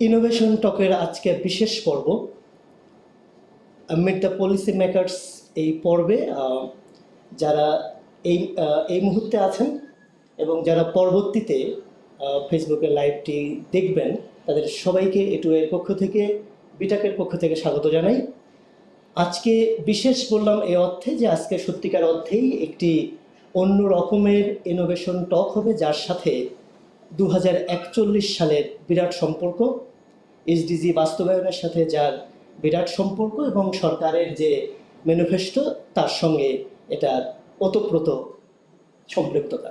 Innovation টকের আজকে বিশেষ পর্ব মিট দ্য পলিসি মেকার্স এই পর্বে যারা এই এই মুহূর্তে আছেন এবং যারা পরবর্তীতে আহ, ফেসবুকে লাইভটি দেখবেন তাদের সবাইকে এটু এর পক্ষ থেকে বিটাকের পক্ষ থেকে স্বাগত জানাই। আজকে বিশেষ বললাম এই অর্থে যে আজকে সত্যিকার অর্থেই একটি অন্য রকমের ইনোভেশন টক হবে যার সাথে দু হাজার একচল্লিশ সালের বিরাট সম্পর্ক। এসডিজি বাস্তবায়নের সাথে যার বিরাট সম্পর্ক এবং সরকারের যে ম্যানিফেস্টো তার সঙ্গে এটার ওতপ্রোত সম্পৃক্ততা।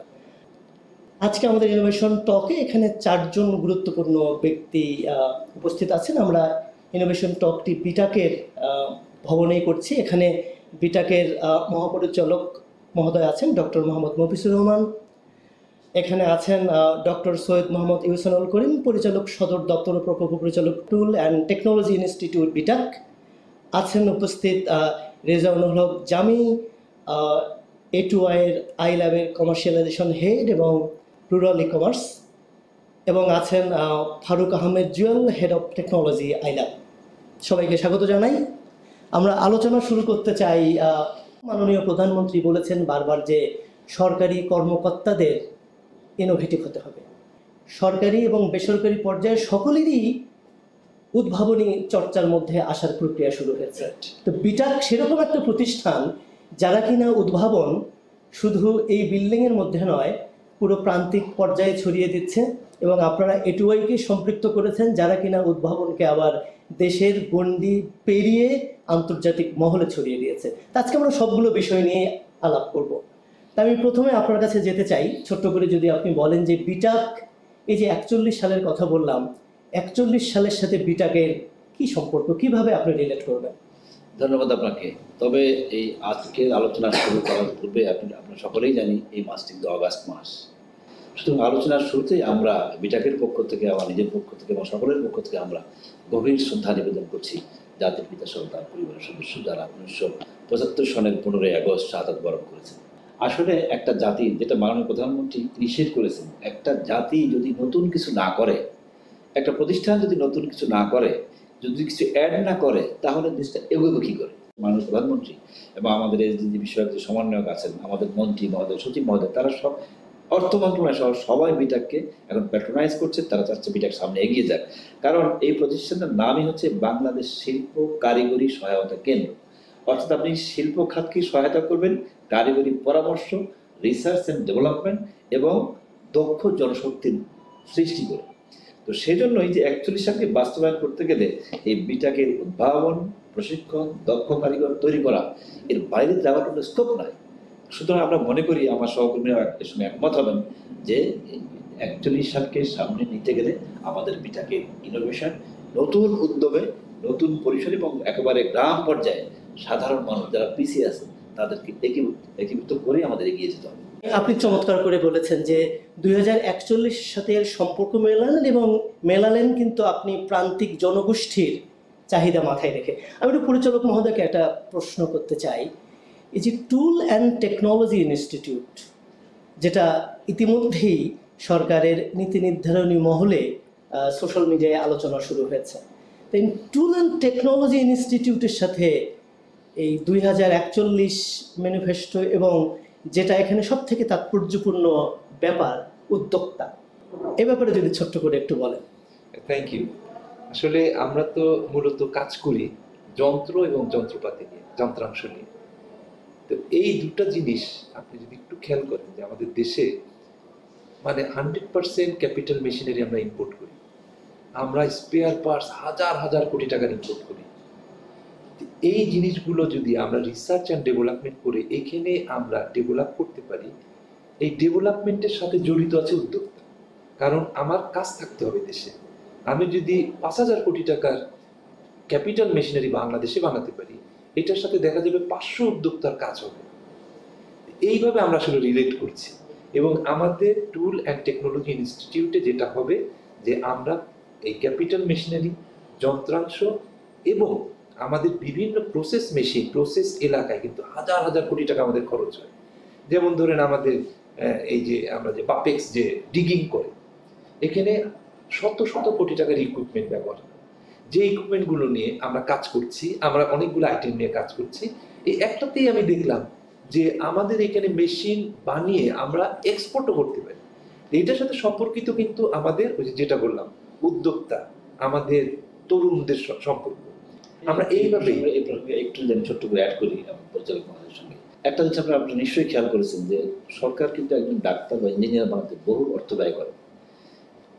আজকে আমাদের ইনোভেশন টকে এখানে চারজন গুরুত্বপূর্ণ ব্যক্তি উপস্থিত আছেন। আমরা ইনোভেশন টকটি বিটাকের ভবনেই করছি। এখানে বিটাকের মহাপরিচালক মহোদয় আছেন, ডক্টর মোহাম্মদ মফিসুর রহমান। এখানে আছেন ডক্টর সৈয়দ মোহাম্মদ ইউসানুল করিম পরিচালক সদর দপ্তর ও প্রকল্প পরিচালক tool and technology institute BITAC. আছেন উপস্থিত আহ, রেজাউল হক জামি এ টু আইয়ের আই ল্যাবের কমার্শিয়ালাইজেশন হেড এবং রুরাল ই কমার্স এবং আছেন Faruk Ahmed Jewel head of technology I lab. সবাইকে স্বাগত জানাই। আমরা আলোচনা শুরু করতে চাই মাননীয় প্রধানমন্ত্রী বলেছেন বারবার যে সরকারি কর্মকর্তাদের ইনোভেটিভ হতে হবে। সরকারি এবং বেসরকারি পর্যায়ে সকলেরই উদ্ভাবনী চর্চার মধ্যে আসার প্রক্রিয়া শুরু হয়েছে। তো বিটাক সেরকম একটা প্রতিষ্ঠান যারা কিনা উদ্ভাবন শুধু এই বিল্ডিংয়ের মধ্যে নয় পুরো প্রান্তিক পর্যায়ে ছড়িয়ে দিচ্ছে এবং আপনারা এটুআইকে সম্পৃক্ত করেছেন যারা কিনা উদ্ভাবনকে আবার দেশের গণ্ডি পেরিয়ে আন্তর্জাতিক মহলে ছড়িয়ে দিয়েছে। আজকে আমরা সবগুলো বিষয় নিয়ে আলাপ করব। তা আমি প্রথমে আপনার কাছে যেতে চাই, ছোট্ট করে যদি আপনি বলেন যে বিটাক, এই যে একচল্লিশ সালের কথা বললাম, একচল্লিশ সালের সাথে বিটাকের কি সম্পর্ক, কীভাবে আপনি রিলেট করবেন? ধন্যবাদ আপনাকে। তবে এই আজকের আলোচনা শুরু করার পূর্বে আপনি আপনারা সকলেই জানি এই মাসটি কিন্তু অগাস্ট মাস। সুতরাং আলোচনার শুরুতেই আমরা বিটাকের পক্ষ থেকে, আমার নিজের পক্ষ থেকে এবং সকলের পক্ষ থেকে আমরা গভীর শ্রদ্ধা নিবেদন করছি জাতির পিতা সহ তার পরিবারের সদস্য যারা উনিশশো পঁচাত্তর সনের পনেরোই আগস্ট শাহাদ বরণ করেছেন। আসলে একটা জাতি যেটা মাননীয় প্রধানমন্ত্রী নিষেধ করেছেন, একটা জাতি যদি নতুন কিছু না করে, একটা প্রতিষ্ঠান যদি নতুন কিছু না করে, যদি কিছু অ্যাড না করে, তাহলে দেশটা এগোবে কী করে? মাননীয় প্রধানমন্ত্রী এবং আমাদের যে বিষয়ক যে সমন্বয়ক আছেন, আমাদের মন্ত্রী মহোদয়, সচিব মহোদয়, তারা সব অর্থ মন্ত্রণালয় সহ সবাই বিটাককে এখন প্যাট্রোনাইজ করছে, তারা চাচ্ছে বিটাক সামনে এগিয়ে যাক। কারণ এই প্রতিষ্ঠানের নামই হচ্ছে বাংলাদেশ শিল্প কারিগরি সহায়তা কেন্দ্র। অর্থাৎ আপনি শিল্প খাতকে সহায়তা করবেন, কারিগরি পরামর্শ রিসার্চ অ্যান্ড ডেভেলপমেন্ট এবং দক্ষ জনশক্তির সৃষ্টি করে। তো সেই সেজন্যই যে একচল্লিশ সালকে বাস্তবায়ন করতে গেলে এই বিটাকের উদ্ভাবন, প্রশিক্ষণ, দক্ষ কারিগর তৈরি করা, এর বাইরে যাওয়ার কোনো স্কোপ নাই। সুতরাং আমরা মনে করি, আমার সহকর্মীরা এর সঙ্গে একমত হবেন যে একচল্লিশ সালকে সামনে নিতে গেলে আমাদের বিটাকের ইনোভেশন নতুন উদ্যোগে নতুন পরিসর এবং একেবারে গ্রাম পর্যায়ে সাধারণ মানুষ যারা পিছিয়ে আছে, তাদেরকে একীভূত একীভূত করে আমাদের এগিয়ে যেতে হবে। আপনি চমৎকার করে বলেছেন যে দুই সাথে এর সম্পর্ক মেলালেন এবং মেলালেন কিন্তু আপনি প্রান্তিক জনগোষ্ঠীর চাহিদা মাথায় রেখে। আমি একটু পরিচালক মহোদয়কে একটা প্রশ্ন করতে চাই। এই যে টুল অ্যান্ড টেকনোলজি ইনস্টিটিউট, যেটা ইতিমধ্যেই সরকারের নীতি নির্ধারণী মহলে সোশ্যাল মিডিয়ায় আলোচনা শুরু হয়েছে, তো এই টুল অ্যান্ড টেকনোলজি ইনস্টিটিউটের সাথে এই দুই হাজার একচল্লিশ ম্যানিফেস্টো এবং যেটা এখানে সব থেকে তাৎপর্যপূর্ণ ব্যাপার, উদ্যোক্তা। এ ব্যাপারে যদি ছোট্ট করে একটু বলেন। থ্যাংক ইউ আসলে আমরা তো মূলত কাজ করি যন্ত্র এবং যন্ত্রপাতি নিয়ে, যন্ত্রাংশ নিয়ে। তো এই দুটো জিনিস আপনি যদি একটু খেয়াল করেন যে আমাদের দেশে মানে হান্ড্রেড পার্সেন্ট ক্যাপিটাল মেশিনারি আমরা ইম্পোর্ট করি। আমরা স্পেয়ার পার্টস হাজার হাজার কোটি টাকার ইম্পোর্ট করি। এই জিনিসগুলো যদি আমরা রিসার্চ অ্যান্ড ডেভেলপমেন্ট করে এখানে আমরা ডেভেলপ করতে পারি, এই ডেভেলপমেন্টের সাথে জড়িত আছে উদ্যোক্তা। কারণ আমার কাজ থাকতে হবে দেশে। আমি যদি পাঁচ হাজার কোটি টাকার ক্যাপিটাল মেশিনারি বাংলাদেশে বানাতে পারি, এটার সাথে দেখা যাবে পাঁচশো উদ্যোক্তার কাজ হবে। এইভাবে আমরা আসলে রিলেট করছি। এবং আমাদের টুল অ্যান্ড টেকনোলজি ইনস্টিটিউটে যেটা হবে, যে আমরা এই ক্যাপিটাল মেশিনারি যন্ত্রাংশ এবং আমাদের বিভিন্ন প্রসেস মেশিন প্রসেস এলাকায় কিন্তু হাজার হাজার কোটি টাকা আমাদের খরচ হয়। যেমন ধরেন আমাদের এই যে আমরা যে বাপেক্স যে ডিগিং করে, এখানে শত শত কোটি টাকার ইকুইপমেন্ট ব্যবহার যে ইকুইপমেন্টগুলো নিয়ে আমরা কাজ করছি, আমরা অনেকগুলো আইটেম নিয়ে কাজ করছি, এই একটাতেই আমি দেখলাম যে আমাদের এখানে মেশিন বানিয়ে আমরা এক্সপোর্টও করতে পারি। এটার সাথে সম্পর্কিত কিন্তু আমাদের ওই যেটা বললাম, উদ্যোক্তা, আমাদের তরুণদের সম্পর্ক। আমরা এইভাবেই আমরা এই প্রসঙ্গে একটু যেন ছোট্ট করে অ্যাড করি মহাদের সঙ্গে, একটা জিনিস আপনারা আপনারা নিশ্চয়ই খেয়াল করেছেন যে সরকার কিন্তু একজন ডাক্তার বা ইঞ্জিনিয়ার বানাতে বহু অর্থ ব্যয় করে।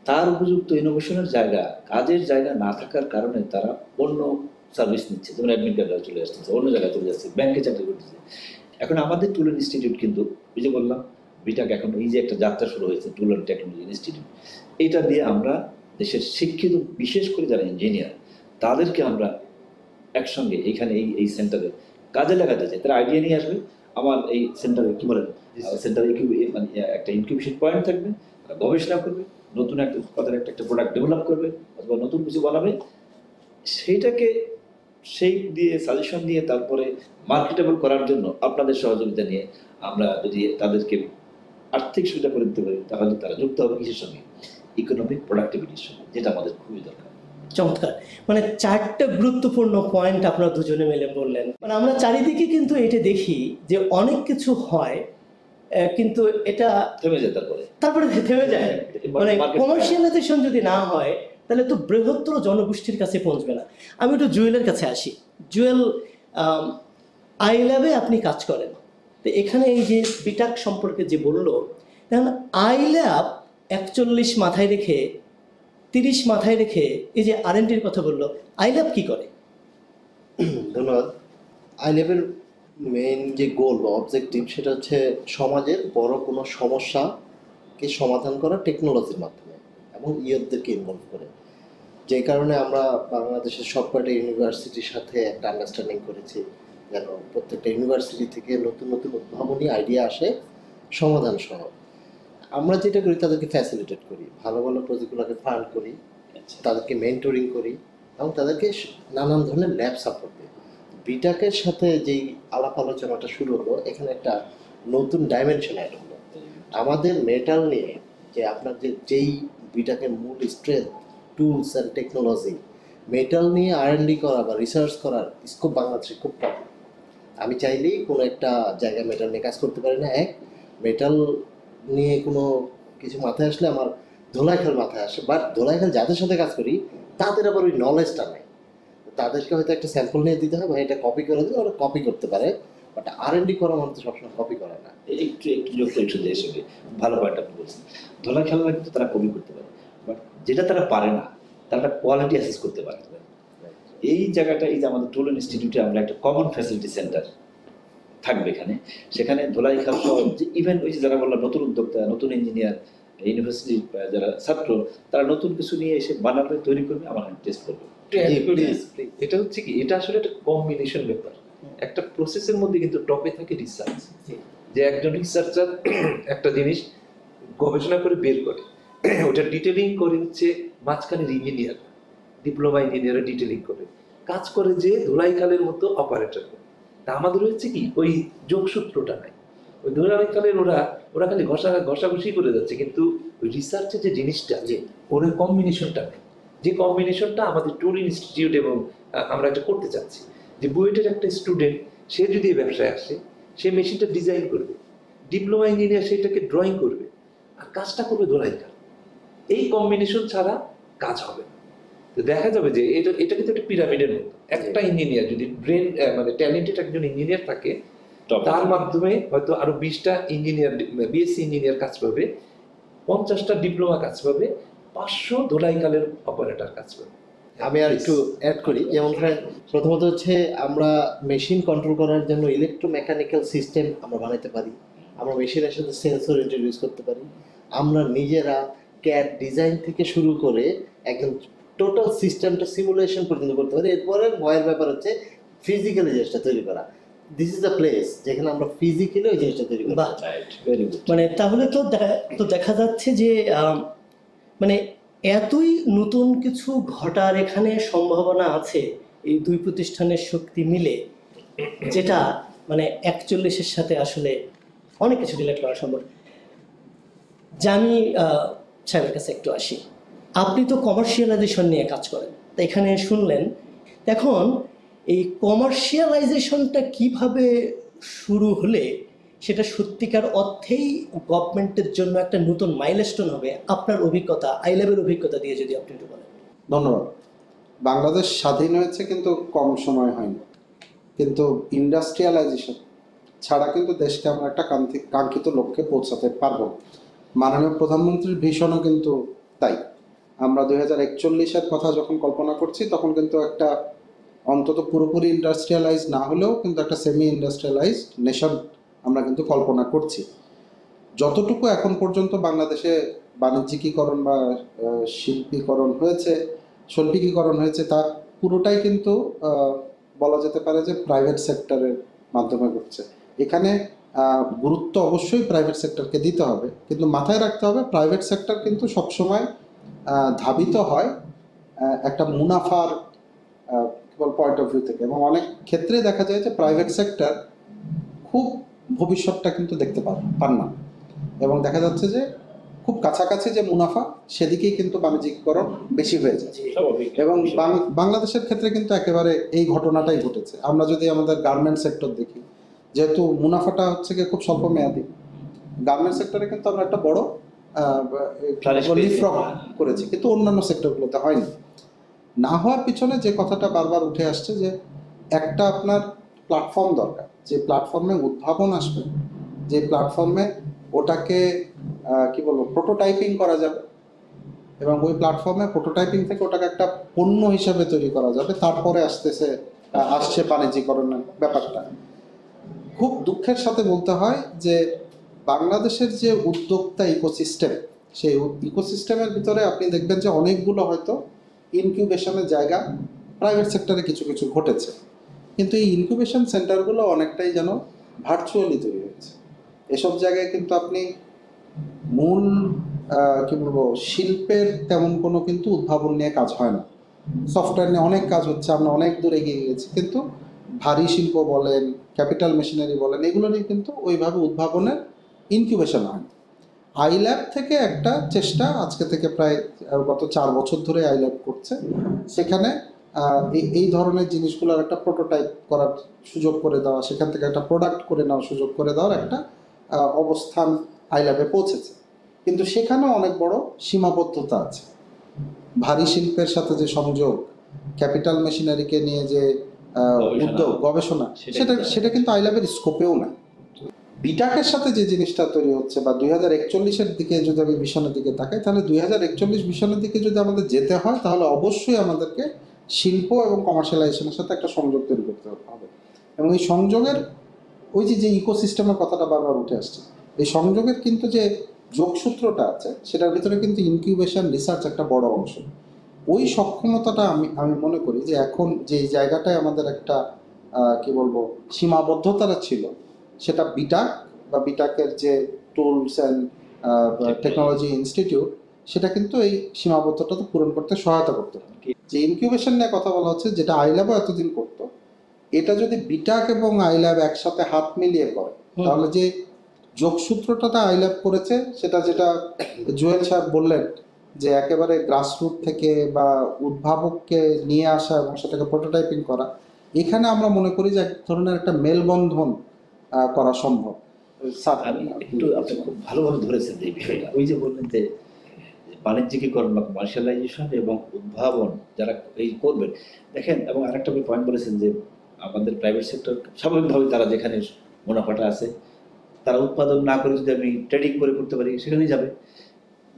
তার উপযুক্ত ইনোভেশনের জায়গা, কাজের জায়গা না থাকার কারণে তারা অন্য সার্ভিস নিচ্ছে। যেমন অ্যাডমিট কার্ড চলে আসতেছে, অন্য জায়গায় চলে যাচ্ছে ব্যাংকে চাকরি করতেছে। এখন আমাদের টুলেন ইনস্টিটিউট কিন্তু, ওই যে বললাম বিটাক এখন এই যে একটা যাত্রা শুরু হয়েছে টুলেন টেকনোলজি ইনস্টিটিউট এটা দিয়ে আমরা দেশের শিক্ষিত, বিশেষ করে যারা ইঞ্জিনিয়ার তাদেরকে আমরা একসঙ্গে এইখানে এই এই সেন্টারে কাজে লাগাতে চাই। তারা আইডিয়া নিয়ে আসবে আমার এই সেন্টারে কি বলেন সেন্টারে মানে একটা ইনকিউবেশন পয়েন্ট থাকবে তারা গবেষণা করবে নতুন একটা তাদের একটা একটা প্রোডাক্ট ডেভেলপ করবে অথবা নতুন কিছু বানাবে। সেইটাকে সেই দিয়ে সাজেশন দিয়ে তারপরে মার্কেটেবল করার জন্য আপনাদের সহযোগিতা নিয়ে আমরা যদি তাদেরকে আর্থিক সুবিধা করে দিতে পারি তাহলে তারা যুক্ত হবে কিসের সঙ্গে? ইকোনমিক প্রোডাক্টিভিটির সঙ্গে যেটা আমাদের খুবই দরকার। চমৎকার। মানে চারটা গুরুত্বপূর্ণ পয়েন্ট আপনারা দুজনে মিলে বললেন। মানে আমরা চারিদিকে কিন্তু এটা দেখি যে অনেক কিছু হয় কিন্তু এটা থেমে যায় তারপরে। তারপরে থেমে যায়। মানে কমার্শিয়ালাইজেশন যদি না হয় তাহলে তো বৃহত্তর জনগোষ্ঠীর কাছে পৌঁছবে না। আমি একটু জুয়েলের কাছে আসি। জুয়েল আই ল্যাবে আপনি কাজ করেন। তো এখানে এই যে বিটাক সম্পর্কে যে বলল দেখুন আই ল্যাব একচল্লিশ মাথায় রেখে তিরিশ মাথায় রেখে এই যে আর এনটির কথা বলল আই ল্যাব কি করে? ধন্যবাদ। আই লেভেল মেইন যে গোল বা অবজেক্টিভ সেটা হচ্ছে সমাজের বড় কোনো সমস্যাকে সমাধান করা টেকনোলজির মাধ্যমে এবং ইয়তদেরকে ইনভলভ করে। যে কারণে আমরা বাংলাদেশের সবকটা ইউনিভার্সিটির সাথে একটা আন্ডারস্ট্যান্ডিং করেছি যেন প্রত্যেকটা ইউনিভার্সিটি থেকে নতুন নতুন উদ্ভাবনী আইডিয়া আসে, সমাধান সহ আমরা যেটা করি তাদেরকে ফ্যাসিলিটেট করি। ভালো ভালো প্রজেক্টগুলোকে ফান্ড করি আচ্ছা। তাদেরকে মেন্টরিং করি এবং তাদেরকে নানান ধরনের ল্যাব সাপোর্ট দিই। বিটাকের সাথে যেই আলাপ আলোচনাটা শুরু হলো এখানে একটা নতুন ডাইমেনশন অ্যাড হলো। আমাদের মেটাল নিয়ে যে আপনার যে যেই বিটাকের মূল strength tools and technology metal নিয়ে আর করা বা রিসার্চ করার স্কোপ বাংলাদেশে খুব কম। আমি চাইলেই কোনো একটা জায়গায় মেটাল নিয়ে কাজ করতে পারি না। এক মেটাল নিয়ে কোনো কিছু মাথায় আসলে আমার ধোলাইখাল মাথায় আসে। বাট ধোলাইখাল যাদের সাথে কাজ করি তাদের আবার ওই নলেজটা নেই। তাদেরকে হয়তো একটা স্যাম্পল নিয়ে দিতে হয় এটা কপি করে দিলে ওরা কপি করতে পারে। বাট আর এন ডি করা মানুষ তো সবসময় কপি করে না। একটু একটু যোগ করে একটু দেশ ভালো পয়েন্ট আপনি বলছেন। খেলা কিন্তু তারা কপি করতে পারে। বাট যেটা তারা পারে না তারা একটা কোয়ালিটি অ্যাসেস করতে পারে। এই জায়গাটা এই যে আমাদের টুল ইনস্টিটিউটে আমরা একটা কমন ফ্যাসিলিটি সেন্টার থাকবে এখানে। সেখানে ধোলাই খাল সহ যে ইভেন ওই যে যারা বললাম নতুন উদ্যোক্তা নতুন ইঞ্জিনিয়ার ইউনিভার্সিটির যারা ছাত্র তারা নতুন কিছু নিয়ে এসে বানাবে তৈরি করবে আমার টেস্ট করবে. এটা হচ্ছে কি? এটা আসলে একটা কম্বিনেশন ব্যাপার। একটা প্রসেসের মধ্যে কিন্তু টপে থাকে রিসার্চ যে একজন রিসার্চার একটা জিনিস গবেষণা করে বের করে। ওটা ডিটেলিং করে হচ্ছে মাঝখানের ইঞ্জিনিয়ার ডিপ্লোমা ইঞ্জিনিয়ার ডিটেলিং করে। কাজ করে যে ধুলাইখালের মতো অপারেটর তা আমাদের হচ্ছে কি, ওই যোগসূত্রটা নাই। ওই ধুলাইখালের ওরা ওরা খালি ঘষা, ঘষাঘষি করে যাচ্ছে, কিন্তু ওই রিসার্চের যে জিনিসটা, যে ওর কম্বিনেশনটা নেই। যে কম্বিনেশনটা আমাদের টুল ইনস্টিটিউট এবং আমরা এটা করতে চাচ্ছি, যে বুয়েটের একটা স্টুডেন্ট সে যদি ব্যবসায় আসে, সে মেশিনটা ডিজাইন করবে ডিপ্লোমা ইঞ্জিনিয়ার সেটাকে ড্রয়িং করবে, আর কাজটা করবে ধোলাইকার এই কম্বিনেশন ছাড়া কাজ হবে না। দেখা যাবে যে এটা এটা কিন্তু একটা পিরামিডের মতো। একটা ইঞ্জিনিয়ার যদি ব্রেন মানে ট্যালেন্টেড একজন ইঞ্জিনিয়ার থাকে তার মাধ্যমে হয়তো আরও বিশটা ইঞ্জিনিয়ার বিএসসি ইঞ্জিনিয়ার কাজ পাবে পঞ্চাশটা ডিপ্লোমা কাজ পাবে পাঁচশো ধোলাইকালের অপারেটর কাজ পাবে। আমি আর একটু অ্যাড করি। যেমন ধরেন প্রথমত হচ্ছে আমরা মেশিন কন্ট্রোল করার জন্য ইলেকট্রোমেকানিক্যাল সিস্টেম আমরা বানাতে পারি। আমরা মেশিনের সাথে সেন্সর ইন্ট্রোডিউস করতে পারি। আমরা নিজেরা ক্যাড ডিজাইন থেকে শুরু করে একদম টোটাল সিস্টেমটা সিমুলেশন পর্যন্ত করতে পারি। এরপরে ভয়ের ব্যাপার হচ্ছে ফিজিক্যালি জিনিসটা তৈরি করা। দিস ইজ দ্য প্লেস যেখানে আমরা ফিজিক্যালি ওই জিনিসটা তৈরি করি ভেরি গুড মানে তাহলে তো তো দেখা যাচ্ছে যে মানে এতই নতুন কিছু ঘটার এখানে সম্ভাবনা আছে এই দুই প্রতিষ্ঠানের শক্তি মিলে যেটা মানে একচল্লিশের সাথে আসলে অনেক কিছু রিলেট করা সম্ভব। যে আমি আহ, সাহেবের কাছে একটু আসি। আপনি তো কমার্শিয়ালাইজেশন নিয়ে কাজ করেন। তা এখানে শুনলেন। এখন এই কমার্শিয়ালাইজেশনটা কীভাবে শুরু হলে সেটা সত্যিকার অর্থেই গভর্নমেন্টের জন্য একটা নতুন মাইলস্টোন হবে, আপনার অভিজ্ঞতা আইলেভের অভিজ্ঞতা দিয়ে যদি আপনি একটু বলেন। ধন্যবাদ। বাংলাদেশ স্বাধীন হয়েছে কিন্তু কম সময় হয়নি। কিন্তু ইন্ডাস্ট্রিয়ালাইজেশন ছাড়া কিন্তু দেশকে আমরা একটা কাঙ্ক্ষিত লক্ষ্যে পৌঁছাতে পারব। মাননীয় প্রধানমন্ত্রীর ভীষণও কিন্তু তাই। আমরা দুই হাজার একচল্লিশের কথা যখন কল্পনা করছি, তখন কিন্তু একটা অন্তত পুরোপুরি ইন্ডাস্ট্রিয়ালাইজ না হলেও কিন্তু একটা সেমি ইন্ডাস্ট্রিয়ালাইজ নেশন আমরা কিন্তু কল্পনা করছি। যতটুকু এখন পর্যন্ত বাংলাদেশে বাণিজ্যিকীকরণ বা শিল্পীকরণ হয়েছে শৈল্পিকীকরণ হয়েছে, তা পুরোটাই কিন্তু বলা যেতে পারে যে প্রাইভেট সেক্টরের মাধ্যমে ঘটছে। এখানে গুরুত্ব অবশ্যই প্রাইভেট সেক্টরকে দিতে হবে, কিন্তু মাথায় রাখতে হবে প্রাইভেট সেক্টর কিন্তু সবসময় ধাবিত হয় একটা মুনাফার পয়েন্ট অফ ভিউ থেকে। এবং অনেক ক্ষেত্রে দেখা যায় যে প্রাইভেট সেক্টর খুব ভবিষ্যৎটা কিন্তু দেখতে পান না। এবং দেখা যাচ্ছে যে খুব কাছাকাছি যে মুনাফা সেদিকেই কিন্তু বাণিজ্যিকরণ বেশি হয়ে যায়। এবং বাংলাদেশের ক্ষেত্রে কিন্তু একেবারে এই ঘটনাটাই ঘটেছে। আমরা যদি আমাদের গার্মেন্ট সেক্টর দেখি যেহেতু মুনাফাটা হচ্ছে গিয়ে খুব স্বল্প মেয়াদি গার্মেন্ট সেক্টরে কিন্তু আমরা একটা বড়। লিফ্রক করেছি কিন্তু অন্যান্য সেক্টরগুলোতে হয়নি। না হওয়ার পিছনে যে কথাটা বারবার উঠে আসছে যে একটা আপনার প্ল্যাটফর্ম দরকার যে প্ল্যাটফর্মে উদ্ভাবন আসবে যে প্ল্যাটফর্মে ওটাকে কি বলব প্রোটোটাইপিং করা যাবে এবং ওই প্ল্যাটফর্মে প্রোটোটাইপিং থেকে ওটাকে একটা পণ্য হিসাবে তৈরি করা যাবে তারপরে আসতেছে আসছে বাণিজ্যিকরণের ব্যাপারটা। খুব দুঃখের সাথে বলতে হয় যে বাংলাদেশের যে উদ্যোক্তা ইকোসিস্টেম সেই ইকোসিস্টেমের ভিতরে আপনি দেখবেন যে অনেকগুলো হয়তো ইনকিউবেশনের জায়গা প্রাইভেট সেক্টরে কিছু কিছু ঘটেছে। কিন্তু এই ইনকিউবেশন সেন্টারগুলো অনেকটাই যেন ভার্চুয়ালি তৈরি হয়েছে। এসব জায়গায় কিন্তু আপনি মূল কি বলব, শিল্পের তেমন কোনো কিন্তু উদ্ভাবন নিয়ে কাজ হয় না। সফটওয়্যার নিয়ে অনেক কাজ হচ্ছে, আমরা অনেক দূর এগিয়ে গেছি। কিন্তু ভারী শিল্প বলেন ক্যাপিটাল মেশিনারি বলেন, এগুলো নিয়ে কিন্তু ওইভাবে উদ্ভাবনের ইনকিউবেশন হয় আই ল্যাব থেকে একটা চেষ্টা আজকে থেকে প্রায় গত চার বছর ধরে আই ল্যাব করছে। সেখানে এই- ধরনের জিনিসগুলোর একটা প্রোটোটাইপ করার সুযোগ করে দেওয়া সেখান থেকে একটা প্রোডাক্ট করে নেওয়ার সুযোগ করে দেওয়ার একটা অবস্থান আই ল্যাবে পৌঁছেছে। কিন্তু সেখানেও অনেক বড় সীমাবদ্ধতা আছে। ভারী শিল্পের সাথে যে সংযোগ ক্যাপিটাল মেশিনারিকে নিয়ে যে। উদ্যোগ গবেষণা সেটা সেটা কিন্তু- সেটা কিন্তু আই ল্যাবের স্কোপেও নাই। বিটাকের সাথে যে জিনিসটা তৈরি হচ্ছে বা দুই হাজার একচল্লিশের দিকে যদি আমি মিশনের দিকে তাকাই, তাহলে দুই হাজার একচল্লিশ মিশনের দিকে যদি আমাদের যেতে হয়, তাহলে অবশ্যই আমাদেরকে শিল্প এবং কমার্শিয়ালাইজেশনের সাথে একটা সংযোগ তৈরি করতে হবে। এবং এই সংযোগের, ওই যে যে ইকোসিস্টেমের কথাটা বারবার উঠে আসছে, এই সংযোগের কিন্তু যে যোগসূত্রটা আছে, সেটার ভিতরে কিন্তু ইনকিউবেশন রিসার্চ একটা বড় অংশ। ওই সক্ষমতাটা আমি আমি মনে করি যে এখন যে জায়গাটায় আমাদের একটা কি বলব, সীমাবদ্ধতাটা ছিল সেটা বিটাক বা বিটাকের যে টুলস অ্যান্ড টেকনোলজি ইনস্টিটিউট সেটা কিন্তু এই সীমাবদ্ধতাটা পূরণ করতে সহায়তা করতে পারে। যে ইনকিউবেশন নিয়ে কথা বলা হচ্ছে যেটা আই আইল্যাবও এতদিন করতো এটা যদি বিটাক এবং আই আইল্যাব একসাথে হাত মিলিয়ে করে তাহলে যে যোগসূত্রটা আইল্যাব করেছে সেটা যেটা জুয়েল সাহেব বললেন যে একেবারে গ্রাসরুট থেকে বা উদ্ভাবককে নিয়ে আসা এবং সেটাকে প্রোটোটাইপিং করা এখানে আমরা মনে করি যে এক ধরনের একটা মেলবন্ধন করা সম্ভব। আমি একটু আপনি খুব ভালোভাবে ধরেছেন এই বিষয়টা। ওই যে বললেন যে বাণিজ্যিকীকরণ বা কমার্শিয়ালাইজেশন এবং উদ্ভাবন যারা এই করবেন, দেখেন, এবং আরেকটা আপনি পয়েন্ট বলেছেন যে, আমাদের প্রাইভেট সেক্টর স্বাভাবিকভাবে তারা যেখানে মুনাফাটা আছে, তারা উৎপাদন না করে যদি আমি ট্রেডিং করে করতে পারি, সেখানেই যাবে।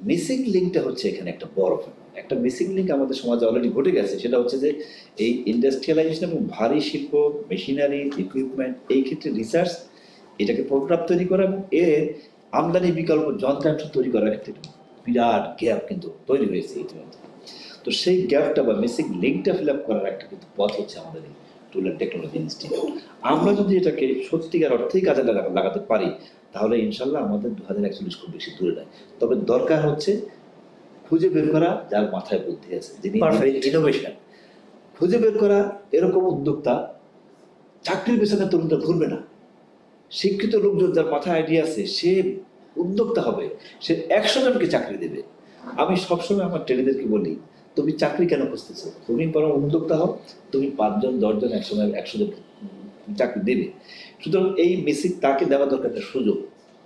মিসিং লিঙ্কটা হচ্ছে এখানে একটা বড়। একটা মিসিং লিঙ্ক আমাদের সমাজে অলরেডি ঘটে গেছে, সেটা হচ্ছে যে এই ইন্ডাস্ট্রিয়ালাইজেশন এবং ভারী শিল্প মেশিনারি ইকুইপমেন্ট এই ক্ষেত্রে রিসার্চ এটাকে প্রোগ্রাম তৈরি করা এবং এর আমদানি বিকল্প যন্ত্রাংশ তৈরি করার ক্ষেত্রে বিরাট গ্যাপ কিন্তু তৈরি হয়েছে ইতিমধ্যে তো সেই গ্যাপটা বা মিসিং লিঙ্কটা ফিল আপ করার একটা কিন্তু পথ হচ্ছে আমাদের টুল টেকনোলজি ইনস্টিটিউট আমরা যদি এটাকে সত্যিকার অর্থেই কাজে লাগা- লাগাতে পারি তাহলে ইনশাল্লাহ আমাদের দু হাজার একচল্লিশ খুব বেশি দূরে নয়। তবে দরকার হচ্ছে খুঁজে বের করা যার মাথায় বুদ্ধি আছে যিনি ইনোভেশন খুঁজে বের করা এরকম উদ্যোক্তা চাকরির পেছনে তরুণরা ঘুরবে না। শিক্ষিত লোকজন যার মাথায় আইডিয়া আছে সে উদ্যোক্তা হবে সে একশো জনকে চাকরি দেবে। আমি সবসময় আমার ট্রেনিদেরকে বলি তুমি চাকরি কেন খুঁজতেছো? তুমি বরং উদ্যোক্তা হও তুমি পাঁচজন দশজন একসময় একশো জন চাকরি দেবে। সুতরাং এই মিসিং তাকে দেওয়া দরকার, একটা সুযোগ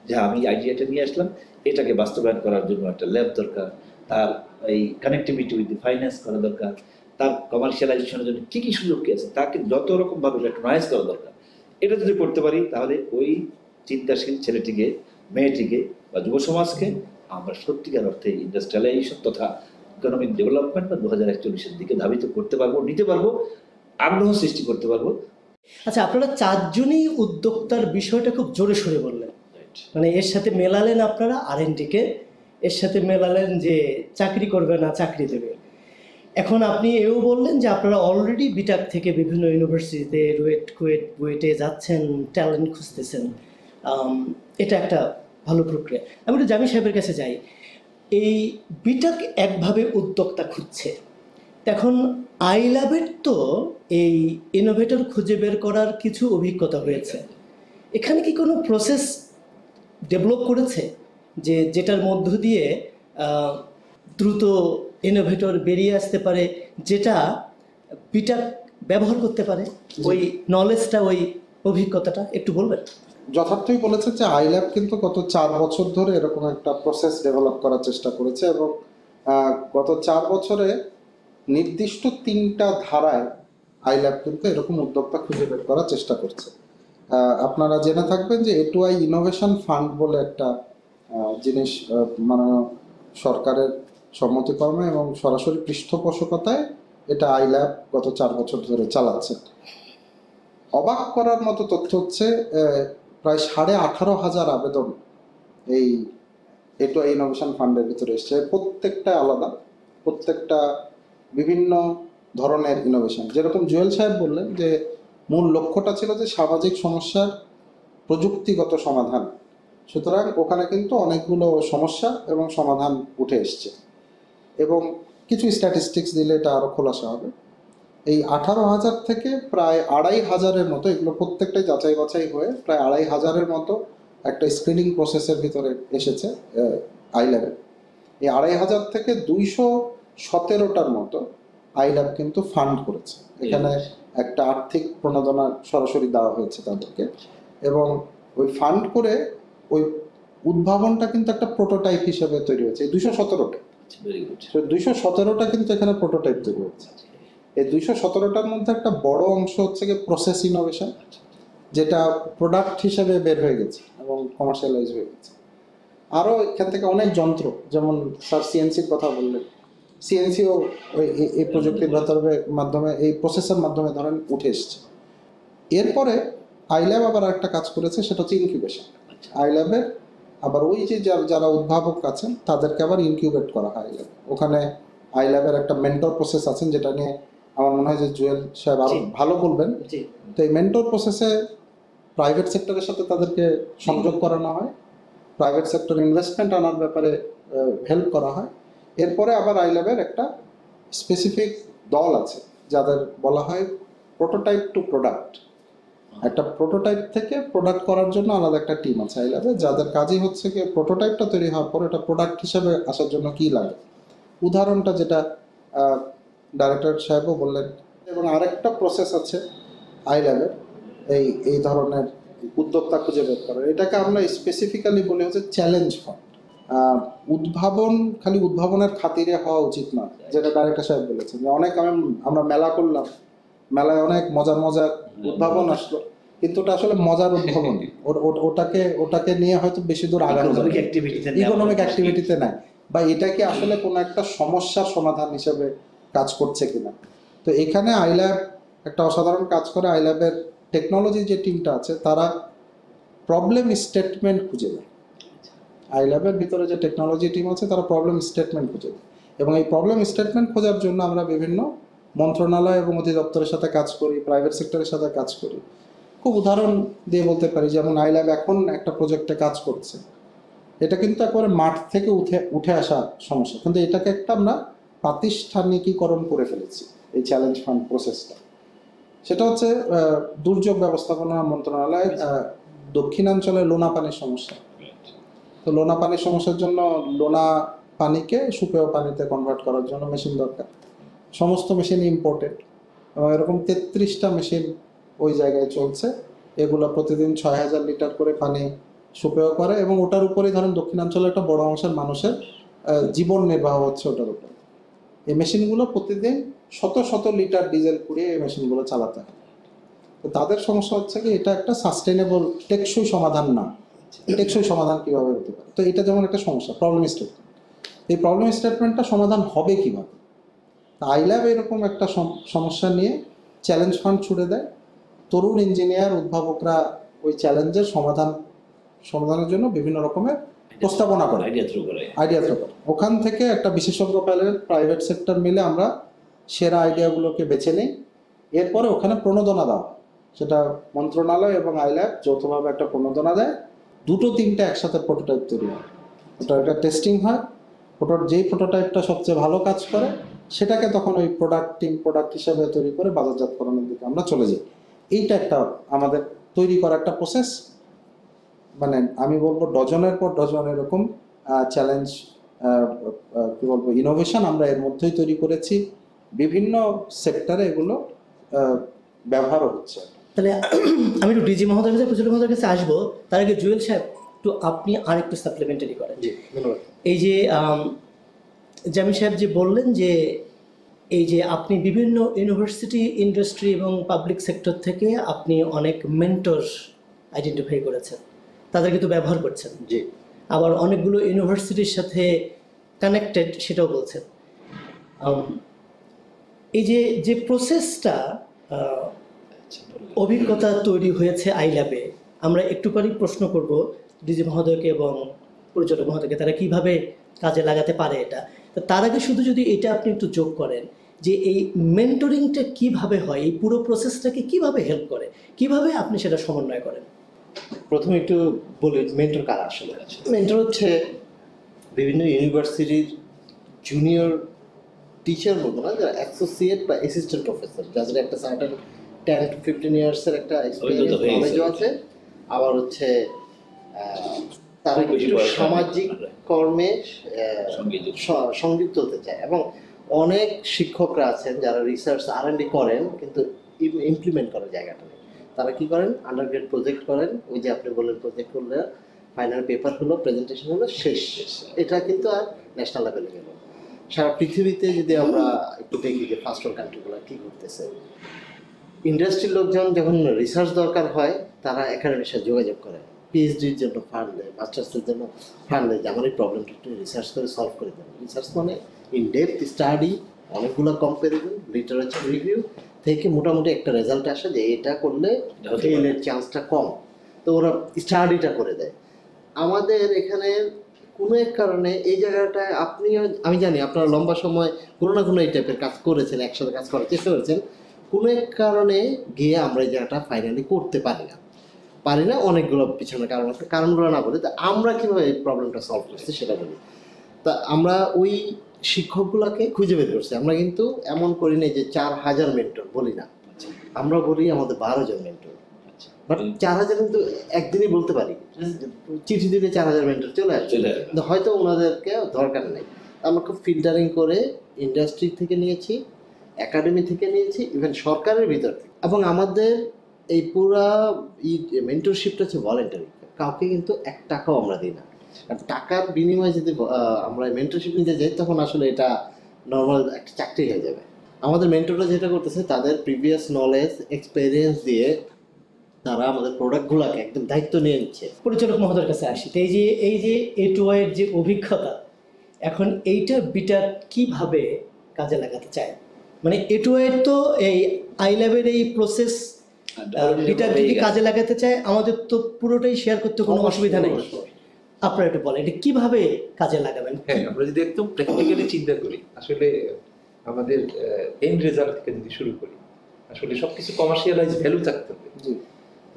যে আমি আইডিয়াটা নিয়ে আসলাম, এটাকে বাস্তবায়ন করার জন্য একটা ল্যাব দরকার, তার এই কানেক্টিভিটি উইথ ফাইন্যান্স করা দরকার, তার কমার্শিয়ালাইজেশনের জন্য কী কী সুযোগ কি আছে, তাকে যত রকমভাবে রেকগনাইজ করা দরকার, এটা যদি করতে পারি, তাহলে ওই চিন্তাশীল ছেলেটিকে, মেয়েটিকে বা যুব সমাজকে আমরা সত্যিকার অর্থে ইন্ডাস্ট্রিয়ালাইজেশন তথা ইকোনমিক ডেভেলপমেন্ট বা দু হাজার একচল্লিশের দিকে ধাবিত করতে পারব, নিতে পারব, আগ্রহ সৃষ্টি করতে পারব আচ্ছা আপনারা চারজনই উদ্যোক্তার বিষয়টা খুব জোরে সরে বললেন। মানে এর সাথে মেলালেন আপনারা আর কে এর সাথে মেলালেন যে চাকরি করবে না, চাকরি দেবে। এখন আপনি এও বললেন যে আপনারা অলরেডি বিটাক থেকে বিভিন্ন ইউনিভার্সিটিতে রুয়েট কুয়েট বুয়েটে যাচ্ছেন ট্যালেন্ট খুঁজতেছেন। এটা একটা ভালো প্রক্রিয়া। আমি একটু জামি সাহেবের কাছে যাই। এই বিটাক একভাবে উদ্যোক্তা খুঁজছে। এখন আইলাবের তো এই ইনোভেটর খুঁজে বের করার কিছু অভিজ্ঞতা হয়েছে। এখানে কি কোনো প্রসেস ডেভেলপ করেছে? যে যেটার মধ্য দিয়ে দ্রুত ইনোভেটর বেরিয়ে আসতে পারে যেটা বিটা ব্যবহার করতে পারে? ওই নলেজটা ওই অভিজ্ঞতাটা একটু বলবেন? যথার্থই বলেছে যে আইল্যাব কিন্তু গত চার বছর ধরে এরকম একটা প্রসেস ডেভেলপ করার চেষ্টা করেছে এবং গত চার বছরে নির্দিষ্ট তিনটা ধারায় আইল্যাব কিন্তু এরকম উদ্যোক্তা খুঁজে বের করার চেষ্টা করছে। আপনারা জেনে থাকবেন যে এটুআই ইনোভেশন ফান্ড বলে একটা জিনিস মাননীয় সরকারের সম্মতিকর্মে এবং সরাসরি পৃষ্ঠপোষকতায় এটা আই ল্যাব গত চার বছর ধরে চালাচ্ছে। অবাক করার মতো তথ্য হচ্ছে প্রায় সাড়ে আঠারো হাজার আবেদন এই এটো ইনোভেশন ফান্ডের ভিতরে এসছে। প্রত্যেকটা আলাদা, প্রত্যেকটা বিভিন্ন ধরনের ইনোভেশন যেরকম জুয়েল সাহেব বললেন যে, মূল লক্ষ্যটা ছিল যে সামাজিক সমস্যার প্রযুক্তিগত সমাধান। সুতরাং ওখানে কিন্তু অনেকগুলো সমস্যা এবং সমাধান উঠে এসছে। এবং কিছু স্ট্যাটিস্টিক্স দিলে এটা আরও খোলাসা হবে। এই আঠারো হাজার থেকে প্রায় আড়াই হাজারের মতো, এগুলো প্রত্যেকটাই যাচাই বাছাই হয়ে প্রায় আড়াই হাজারের মতো একটা স্ক্রিনিং প্রসেসের ভিতরে এসেছে আই ল্যাবে এই আড়াই হাজার থেকে দুইশো সতেরোটার মতো আই ল্যাব কিন্তু ফান্ড করেছে। এখানে একটা আর্থিক প্রণোদনা সরাসরি দেওয়া হয়েছে তাদেরকে এবং ওই ফান্ড করে ওই উদ্ভাবনটা কিন্তু একটা প্রোটোটাইপ হিসেবে তৈরি হয়েছে। এই দুইশো সতেরোটা। ভেরি দুইশো সতেরোটা কিন্তু এখানে প্রোটোটাইপ তৈরি হচ্ছে এই দুইশো সতেরোটার মধ্যে একটা বড় অংশ হচ্ছে গিয়ে প্রসেস ইনোভেশন যেটা প্রোডাক্ট হিসেবে বের হয়ে গেছে এবং কমার্শিয়ালাইজ হয়ে গেছে। আরও এখান থেকে অনেক যন্ত্র যেমন স্যার সিএনসির কথা বললেন। সিএনসিও এই- প্রযুক্তির ভেতরে মাধ্যমে এই প্রসেসের মাধ্যমে ধরেন উঠে এসছে। এরপরে আইল্যাব আবার একটা কাজ করেছে সেটা হচ্ছে ইনকিউবেশন আইল্যাবের আবার ওই যে যারা উদ্ভাবক আছেন তাদেরকে আবার ইনকিউবেট করা হয় আইল্যাব ওখানে আইল্যাবের একটা মেন্টর প্রসেস আছেন যেটা নিয়ে আমার মনে হয় যে জুয়েল সাহেব আরও ভালো বলবেন। তো এই মেন্টর প্রসেসে প্রাইভেট সেক্টরের সাথে তাদেরকে সংযোগ করানো হয়। প্রাইভেট সেক্টর ইনভেস্টমেন্ট আনার ব্যাপারে হেল্প করা হয়। এরপরে আবার আই ল্যাবের একটা স্পেসিফিক দল আছে, যাদের বলা হয় প্রোটোটাইপ টু প্রোডাক্ট একটা প্রোটোটাইপ থেকে প্রোডাক্ট করার জন্য আলাদা একটা টিম আছে আই ল্যাবে যাদের কাজই হচ্ছে কি প্রোটোটাইপটা তৈরি হওয়ার পর এটা প্রোডাক্ট হিসেবে আসার জন্য কি লাগে? উদাহরণটা যেটা ডাইরেক্টর সাহেবও বললেন। এবং আরেকটা প্রসেস আছে আইল্যাবের, এই এই ধরনের উদ্যোক্তা খুঁজে বের করার। এটাকে আমরা স্পেসিফিক্যালি বলি হচ্ছে চ্যালেঞ্জ ফান্ড উদ্ভাবন খালি উদ্ভাবনের খাতিরে হওয়া উচিত না যেটা ডাইরেক্টর সাহেব বলেছেন। যে অনেক আমি আমরা মেলা করলাম মেলায় অনেক মজার মজার উদ্ভাবন আসলো কিন্তু ওটা আসলে মজার উদ্ভাবন। ওটাকে ওটাকে নিয়ে হয়তো বেশি দূর আগানো যাবে ইকোনমিক অ্যাক্টিভিটিতে ইকোনমিক অ্যাক্টিভিটিতে নাই। বা এটা কি আসলে কোনো একটা সমস্যার সমাধান হিসেবে কাজ করছে কিনা? তো এখানে আইল্যাব একটা অসাধারণ কাজ করে। আইল্যাবের টেকনোলজি যে টিমটা আছে তারা প্রবলেম স্টেটমেন্ট খুঁজে দেয় আইল্যাবের ভিতরে যে টেকনোলজি টিম আছে, তারা প্রবলেম স্টেটমেন্ট খুঁজে। দেয় এবং এই প্রবলেম স্টেটমেন্ট খোঁজার জন্য আমরা বিভিন্ন মন্ত্রণালয় এবং অধিদপ্তরের সাথে কাজ করি প্রাইভেট সেক্টরের সাথে কাজ করি। খুব উদাহরণ দিয়ে বলতে পারি, যেমন আই ল্যাব এখন একটা প্রজেক্টে কাজ করছে। এটা কিন্তু একবারে মাঠ থেকে উঠে উঠে আসা সমস্যা। কিন্তু এটাকে একটা আমরা প্রাতিষ্ঠানিকীকরণ করে ফেলেছি, এই চ্যালেঞ্জ ফান্ড প্রসেসটা সেটা হচ্ছে দুর্যোগ ব্যবস্থাপনা মন্ত্রণালয় দক্ষিণাঞ্চলে লোনা পানির সমস্যা। তো লোনা পানির সমস্যার জন্য লোনা পানিকে সুপেয় পানিতে কনভার্ট করার জন্য মেশিন দরকার। সমস্ত মেশিন ইম্পোর্টেড এবং এরকম তেত্রিশটা মেশিন ওই জায়গায় চলছে। এগুলো প্রতিদিন ছয় হাজার লিটার করে পানি সুপেয় করে এবং ওটার উপরেই ধরেন দক্ষিণাঞ্চলে একটা বড় অংশের মানুষের জীবন নির্বাহ হচ্ছে ওটার উপর। এই মেশিনগুলো প্রতিদিন শত শত লিটার ডিজেল পুড়িয়ে এই মেশিনগুলো চালাতে হয়। তো তাদের সমস্যা হচ্ছে কি, এটা একটা সাস্টেনেবল টেকসই সমাধান না। টেকসই সমাধান কীভাবে হতে পারে? তো এটা যেমন একটা সমস্যা প্রবলেম স্টেটমেন্ট এই প্রবলেম স্টেটমেন্টটা সমাধান হবে কীভাবে? আইল্যাব এরকম একটা সম- সমস্যা নিয়ে চ্যালেঞ্জ ফান্ড ছুড়ে দেয়। তরুণ ইঞ্জিনিয়ার উদ্ভাবকরা ওই চ্যালেঞ্জের সমাধান সমাধানের জন্য বিভিন্ন রকমের প্রস্তাবনা করে। আইডিয়া থ্রু করে। আইডিয়া ওখান থেকে একটা বিশেষজ্ঞ প্যানেল প্রাইভেট সেক্টর মিলে আমরা সেরা আইডিয়াগুলোকে বেছে নিই। এরপরে ওখানে প্রণোদনা দেওয়া হয়। সেটা মন্ত্রণালয় এবং আইল্যাব যৌথভাবে একটা প্রণোদনা দেয়। দুটো তিনটে একসাথে প্রোটোটাইপ তৈরি হয়। ওটা একটা টেস্টিং হয়, ওটার যেই প্রোটোটাইপটা সবচেয়ে ভালো কাজ করে, সেটাকে তখন ওই প্রোডাক্ট টিম প্রোডাক্ট হিসাবে তৈরি করে বাজারজাতকরণের দিকে আমরা চলে যাই। এইটা একটা আমাদের তৈরি করা একটা প্রসেস মানে আমি বলব ডজনের পর ডজন এরকম চ্যালেঞ্জ কি বলব ইনোভেশন আমরা এর মধ্যেই তৈরি করেছি। বিভিন্ন সেক্টরে এগুলো ব্যবহারও হচ্ছে। তাহলে আমি একটু ডিজি মহোদয়ের কাছে প্রচুর মহোদয়ের কাছে আসব। তার আগে জুয়েল সাহেব একটু আপনি আর একটু সাপ্লিমেন্টারি করেন। জি ধন্যবাদ। এই যে জামি সাহেব যে বললেন যে এই যে আপনি বিভিন্ন ইউনিভার্সিটি ইন্ডাস্ট্রি এবং পাবলিক সেক্টর থেকে আপনি অনেক মেন্টর আইডেন্টিফাই করেছেন। তাদের কিন্তু ব্যবহার করছেন। জি। আবার অনেকগুলো ইউনিভার্সিটির সাথে কানেক্টেড সেটাও বলছেন। এই যে যে প্রসেসটা অভিজ্ঞতা তৈরি হয়েছে আই ল্যাবে আমরা একটু পরেই প্রশ্ন করব ডিজি মহোদয়কে এবং পরিচালক মহোদয়কে তারা কীভাবে কাজে লাগাতে পারে এটা। তো তার আগে শুধু যদি এটা আপনি একটু যোগ করেন যে এই মেন্টরিংটা কীভাবে হয় এই পুরো প্রসেসটাকে কীভাবে হেল্প করে কীভাবে আপনি সেটা সমন্বয় করেন? প্রথমে একটু বলি মেন্টর কারা আসলে? মেন্টর হচ্ছে বিভিন্ন ইউনিভার্সিটির জুনিয়র টিচার বলব না যারা অ্যাসোসিয়েট বা অ্যাসিস্ট্যান্ট প্রফেসর যাদের একটা সার্টেন টেন টু ফিফটিন ইয়ার্সের একটা এক্সপিরিয়েন্স নলেজও আছে। আবার হচ্ছে তারা না। সামাজিক কর্মে সংযুক্ত। হতে চায়। এবং অনেক শিক্ষকরা আছেন যারা রিসার্চ আর করেন কিন্তু ইমপ্লিমেন্ট করার জায়গাটা নেই। তারা কি করেন? আন্ডারগ্রেড প্রজেক্ট করেন। ওই যে আপনি বললেন প্রজেক্ট করলে ফাইনাল পেপার হলো প্রেজেন্টেশন হলো শেষ। এটা কিন্তু আর ন্যাশনাল লেভেলে গেল সারা পৃথিবীতে যদি আমরা একটু দেখি যে ফার্স্ট ওয়ার্ল্ড কান্ট্রিগুলো কি করতেছে ইন্ডাস্ট্রির লোকজন যখন রিসার্চ দরকার হয় তারা একাডেমির সাথে যোগাযোগ করে। পিএইচডির জন্য ফান্ড দেয় মাস্টার্সের জন্য ফান্ড দেয় যে আমার এই প্রবলেমটা একটু রিসার্চ করে সলভ করে দেবে। রিসার্চ মানে ইন ডেপথ স্টাডি অনেকগুলো কম্পারিজন লিটারেচার রিভিউ থেকে মোটামুটি একটা রেজাল্ট আসে যে এটা করলে ফেলের চান্সটা কম। তো ওরা স্টাডিটা করে দেয়। আমাদের এখানে কোনো এক কারণে এই জায়গাটায় আপনিও আমি জানি আপনারা লম্বা সময় কোনো না কোনো এই টাইপের কাজ করেছেন একসাথে কাজ করার চেষ্টা করেছেন কোনো এক কারণে গিয়ে আমরা এই জায়গাটা ফাইনালি করতে পারি না। পারি না অনেকগুলো পিছনে কারণ আছে। কারণগুলো না বলে তা আমরা কীভাবে এই প্রবলেমটা সলভ করছি সেটা বলি। তা আমরা ওই শিক্ষকগুলোকে খুঁজে বের করছি। আমরা কিন্তু এমন করি না যে চার হাজার মেন্টর বলি না। আমরা বলি আমাদের বারো জন মেন্টর বাট চার হাজার কিন্তু একদিনই বলতে পারি। চিঠি দিলে চার হাজার মেন্টর চলে। কিন্তু হয়তো ওনাদেরকে দরকার নেই। আমরা খুব ফিল্টারিং করে ইন্ডাস্ট্রি থেকে নিয়েছি। একাডেমি থেকে নিয়েছি ইভেন সরকারের ভিতর থেকে। এবং আমাদের এই পুরা ই মেন্টরশিপটা হচ্ছে ভলেন্টারি কাউকে কিন্তু এক টাকাও আমরা দিই না। টাকার বিনিময়ে যদি আমরা মেন্টরশিপ নিতে যাই, তখন আসলে এটা নর্মাল একটা চাকরি হয়ে যাবে। আমাদের মেন্টররা যেটা করতেছে, তাদের প্রিভিয়াস নলেজ এক্সপেরিয়েন্স দিয়ে তারা আমাদের প্রোডাক্টগুলোকে একদম দায়িত্ব নিয়ে নিচ্ছে। পরিচালক মহোদয়ের কাছে আসি। এই যে এই যে এ টু যে অভিজ্ঞতা, এখন এইটা বিটা কীভাবে কাজে লাগাতে চায়? মানে এ টু তো এই আই ল্যাবের এই প্রসেস বিটা যদি কাজে লাগাতে চায় আমাদের তো পুরোটাই শেয়ার করতে কোনো অসুবিধা নেই। আপনারা একটু বলেন এটা কীভাবে কাজে লাগাবেন? হ্যাঁ আমরা যদি একদম প্র্যাকটিক্যালি চিন্তা করি আসলে আমাদের এন্ড রেজাল্ট থেকে যদি শুরু করি আসলে সবকিছু কমার্শিয়ালাইজ ভ্যালু থাকতে হবে। জি।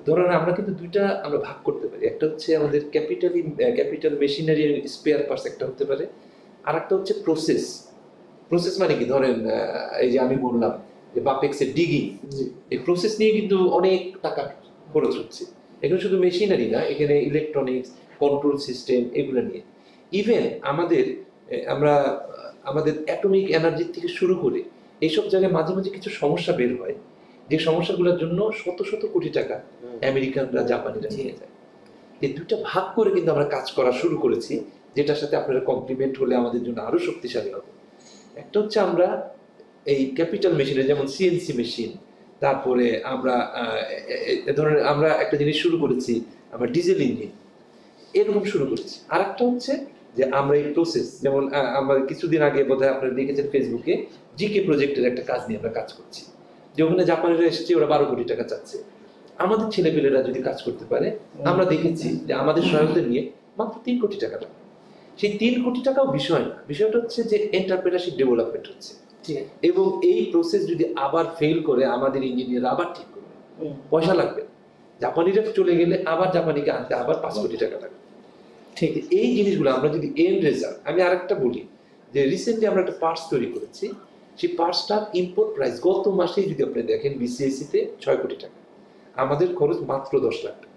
ধরুন আমরা কিন্তু দুইটা আমরা ভাগ করতে পারি। একটা হচ্ছে আমাদের capital capital machinery spare parts একটা হতে পারে। আর একটা হচ্ছে প্রসেস প্রসেস মানে কি? ধরেন এই যে আমি বললাম যে বাপেক্সের ডিগিং এই প্রসেস নিয়ে কিন্তু অনেক টাকা খরচ হচ্ছে। এখানে শুধু মেশিনারি না এখানে ইলেকট্রনিক্স কন্ট্রোল সিস্টেম এগুলো নিয়ে। ইভেন আমাদের আমরা আমাদের অ্যাটমিক এনার্জি থেকে শুরু করে এইসব জায়গায় মাঝে মাঝে কিছু সমস্যা বের হয়। যে সমস্যাগুলোর জন্য শত শত কোটি টাকা আমেরিকানরা জাপানিরা নিয়ে যায়। এই দুইটা ভাগ করে কিন্তু আমরা কাজ করা শুরু করেছি যেটার সাথে আপনারা কমপ্লিমেন্ট হলে আমাদের জন্য আরও শক্তিশালী হবে। একটা হচ্ছে আমরা এই ক্যাপিটাল মেশিনে, যেমন সিএনসি মেশিন, তারপরে আমরা ধরনের আমরা একটা জিনিস শুরু করেছি, আমরা ডিজেল ইঞ্জিন। এরকম শুরু করেছি। আর একটা হচ্ছে যে আমরা এই প্রসেস যেমন আমরা কিছুদিন আগে বোধহয় আপনারা দেখেছেন ফেসবুকে জিকে প্রজেক্টের একটা কাজ নিয়ে আমরা কাজ করছি। যে ওখানে জাপানিরা এসেছে, ওরা বারো কোটি টাকা চাচ্ছে। আমাদের ছেলেপেলেরা যদি কাজ করতে পারে, আমরা দেখেছি যে আমাদের সহায়তা নিয়ে মাত্র তিন কোটি টাকা সেই তিন কোটি টাকাও বিষয় না। বিষয়টা হচ্ছে যে এন্টারপ্রেনারশিপ ডেভেলপমেন্ট হচ্ছে। এবং এই প্রসেস যদি আবার ফেল করে আমাদের ইঞ্জিনিয়ার আবার ঠিক করবে। পয়সা লাগবে। জাপানিরা চলে গেলে আবার জাপানিকে আনতে আবার পাঁচ কোটি টাকা লাগবে। ঠিক। এই জিনিসগুলো আমরা যদি এন্ড রেজাল্ট আমি আরেকটা বলি যে রিসেন্টলি আমরা একটা পার্টস তৈরি করেছি। সেই পার্টসটার ইম্পোর্ট প্রাইস গত মাসেই যদি আপনি দেখেন বিসিএসসি তে ছয় কোটি টাকা। আমাদের খরচ মাত্র দশ লাখ টাকা।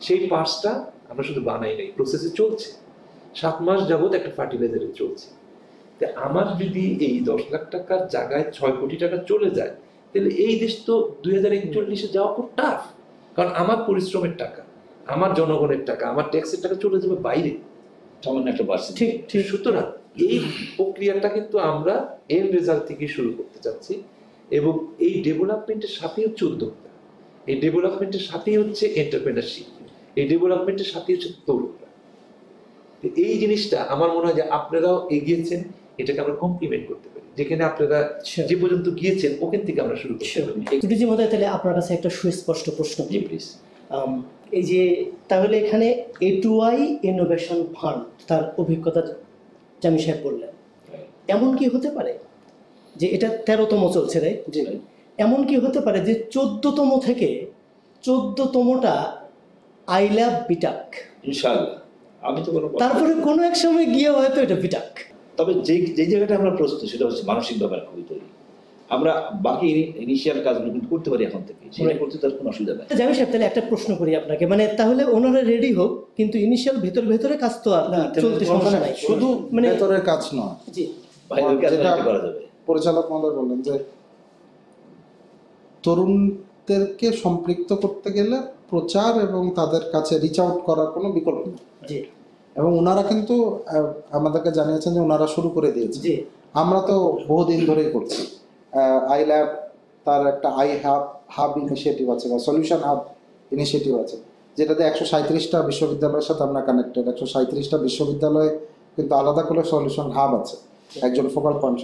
সেই পার্টসটা আমরা শুধু বানাই নাই প্রসেসে চলছে। সাত মাস যাবত একটা ফার্টিলাইজারে চলছে। তা আমার যদি এই দশ লাখ টাকার জায়গায় ছয় কোটি টাকা চলে যায় তাহলে এই দেশ তো দুই হাজার একচল্লিশে যাওয়া খুব টাফ কারণ আমার পরিশ্রমের টাকা আমার জনগণের টাকা আমার ট্যাক্সের টাকা চলে যাবে বাইরে। সামান্য একটা পার্সেন্ট ঠিক ঠিক। সুতরাং এই প্রক্রিয়াটা কিন্তু আমরা এন রেজাল্ট থেকে শুরু করতে চাচ্ছি এবং এই ডেভেলপমেন্টের সাথে হচ্ছে উদ্যোক্তা। এই ডেভেলপমেন্টের সাথেই হচ্ছে এন্টারপ্রেনারশিপ এই ডেভেলপমেন্টের সাথে হচ্ছে তরুণরা তো এই জিনিসটা আমার মনে হয় যে আপনারাও এগিয়েছেন এটাকে আমরা কমপ্লিমেন্ট করতে পারি। যেখানে আপনারা যে পর্যন্ত গিয়েছেন ওখান থেকে আমরা শুরু করতে. পারি। তাহলে আপনার কাছে একটা সুস্পষ্ট প্রশ্ন জি প্লিজ এই যে তাহলে এখানে A two I innovation fund তার অভিজ্ঞতা জামি সাহেব বললেন। এমন কি হতে পারে যে এটা তেরোতম চলছে তাই? জি এমন কি হতে পারে যে চোদ্দতম থেকে চোদ্দতমটা আই ল্যাব বিটাক? ইনশাআল্লাহ। আমি তো কোনো তারপরে কোনো এক সময় গিয়ে হয়তো এটা বিটাক তবে যে যে জায়গাটা আমরা প্রস্তুত সেটা হচ্ছে মানসিক ব্যাপার খুবই তৈরি। আমরা বাকি ইনিশিয়াল কাজগুলো কিন্তু করতে পারি এখন থেকে সেটা করতে তার কোনো অসুবিধা নাই। জামি সাহেব তাহলে একটা প্রশ্ন করি আপনাকে। মানে তাহলে ওনারা রেডি হোক কিন্তু ইনিশিয়াল ভেতর ভেতরে কাজ তো আর চলতে সমস্যা নাই। শুধু মানে ভেতরের কাজ নয়। জি। বাইরের কাজ করা যাবে। পরিচালক মহোদয় বললেন যে তরুণদেরকে সম্পৃক্ত করতে গেলে প্রচার এবং তাদের কাছে রিচ আউট করার কোনো বিকল্প নেই। জি। এবং ওনারা কিন্তু আমাদেরকে জানিয়েছেন যে ওনারা শুরু করে দিয়েছে। জি। আমরা তো বহুদিন ধরেই করছি। আই ল্যাব তার একটা আই হাব হাব ইনিশিয়েটিভ আছে বা সলিউশন হাব ইনিশিয়েটিভ আছে। যেটাতে একশো সাঁত্রিশটা বিশ্ববিদ্যালয়ের সাথে আমরা কানেক্টেড একশো সাঁত্রিশটা বিশ্ববিদ্যালয়ে কিন্তু আলাদা করে সলিউশন হাব আছে একজন ফোকাল পয়েন্ট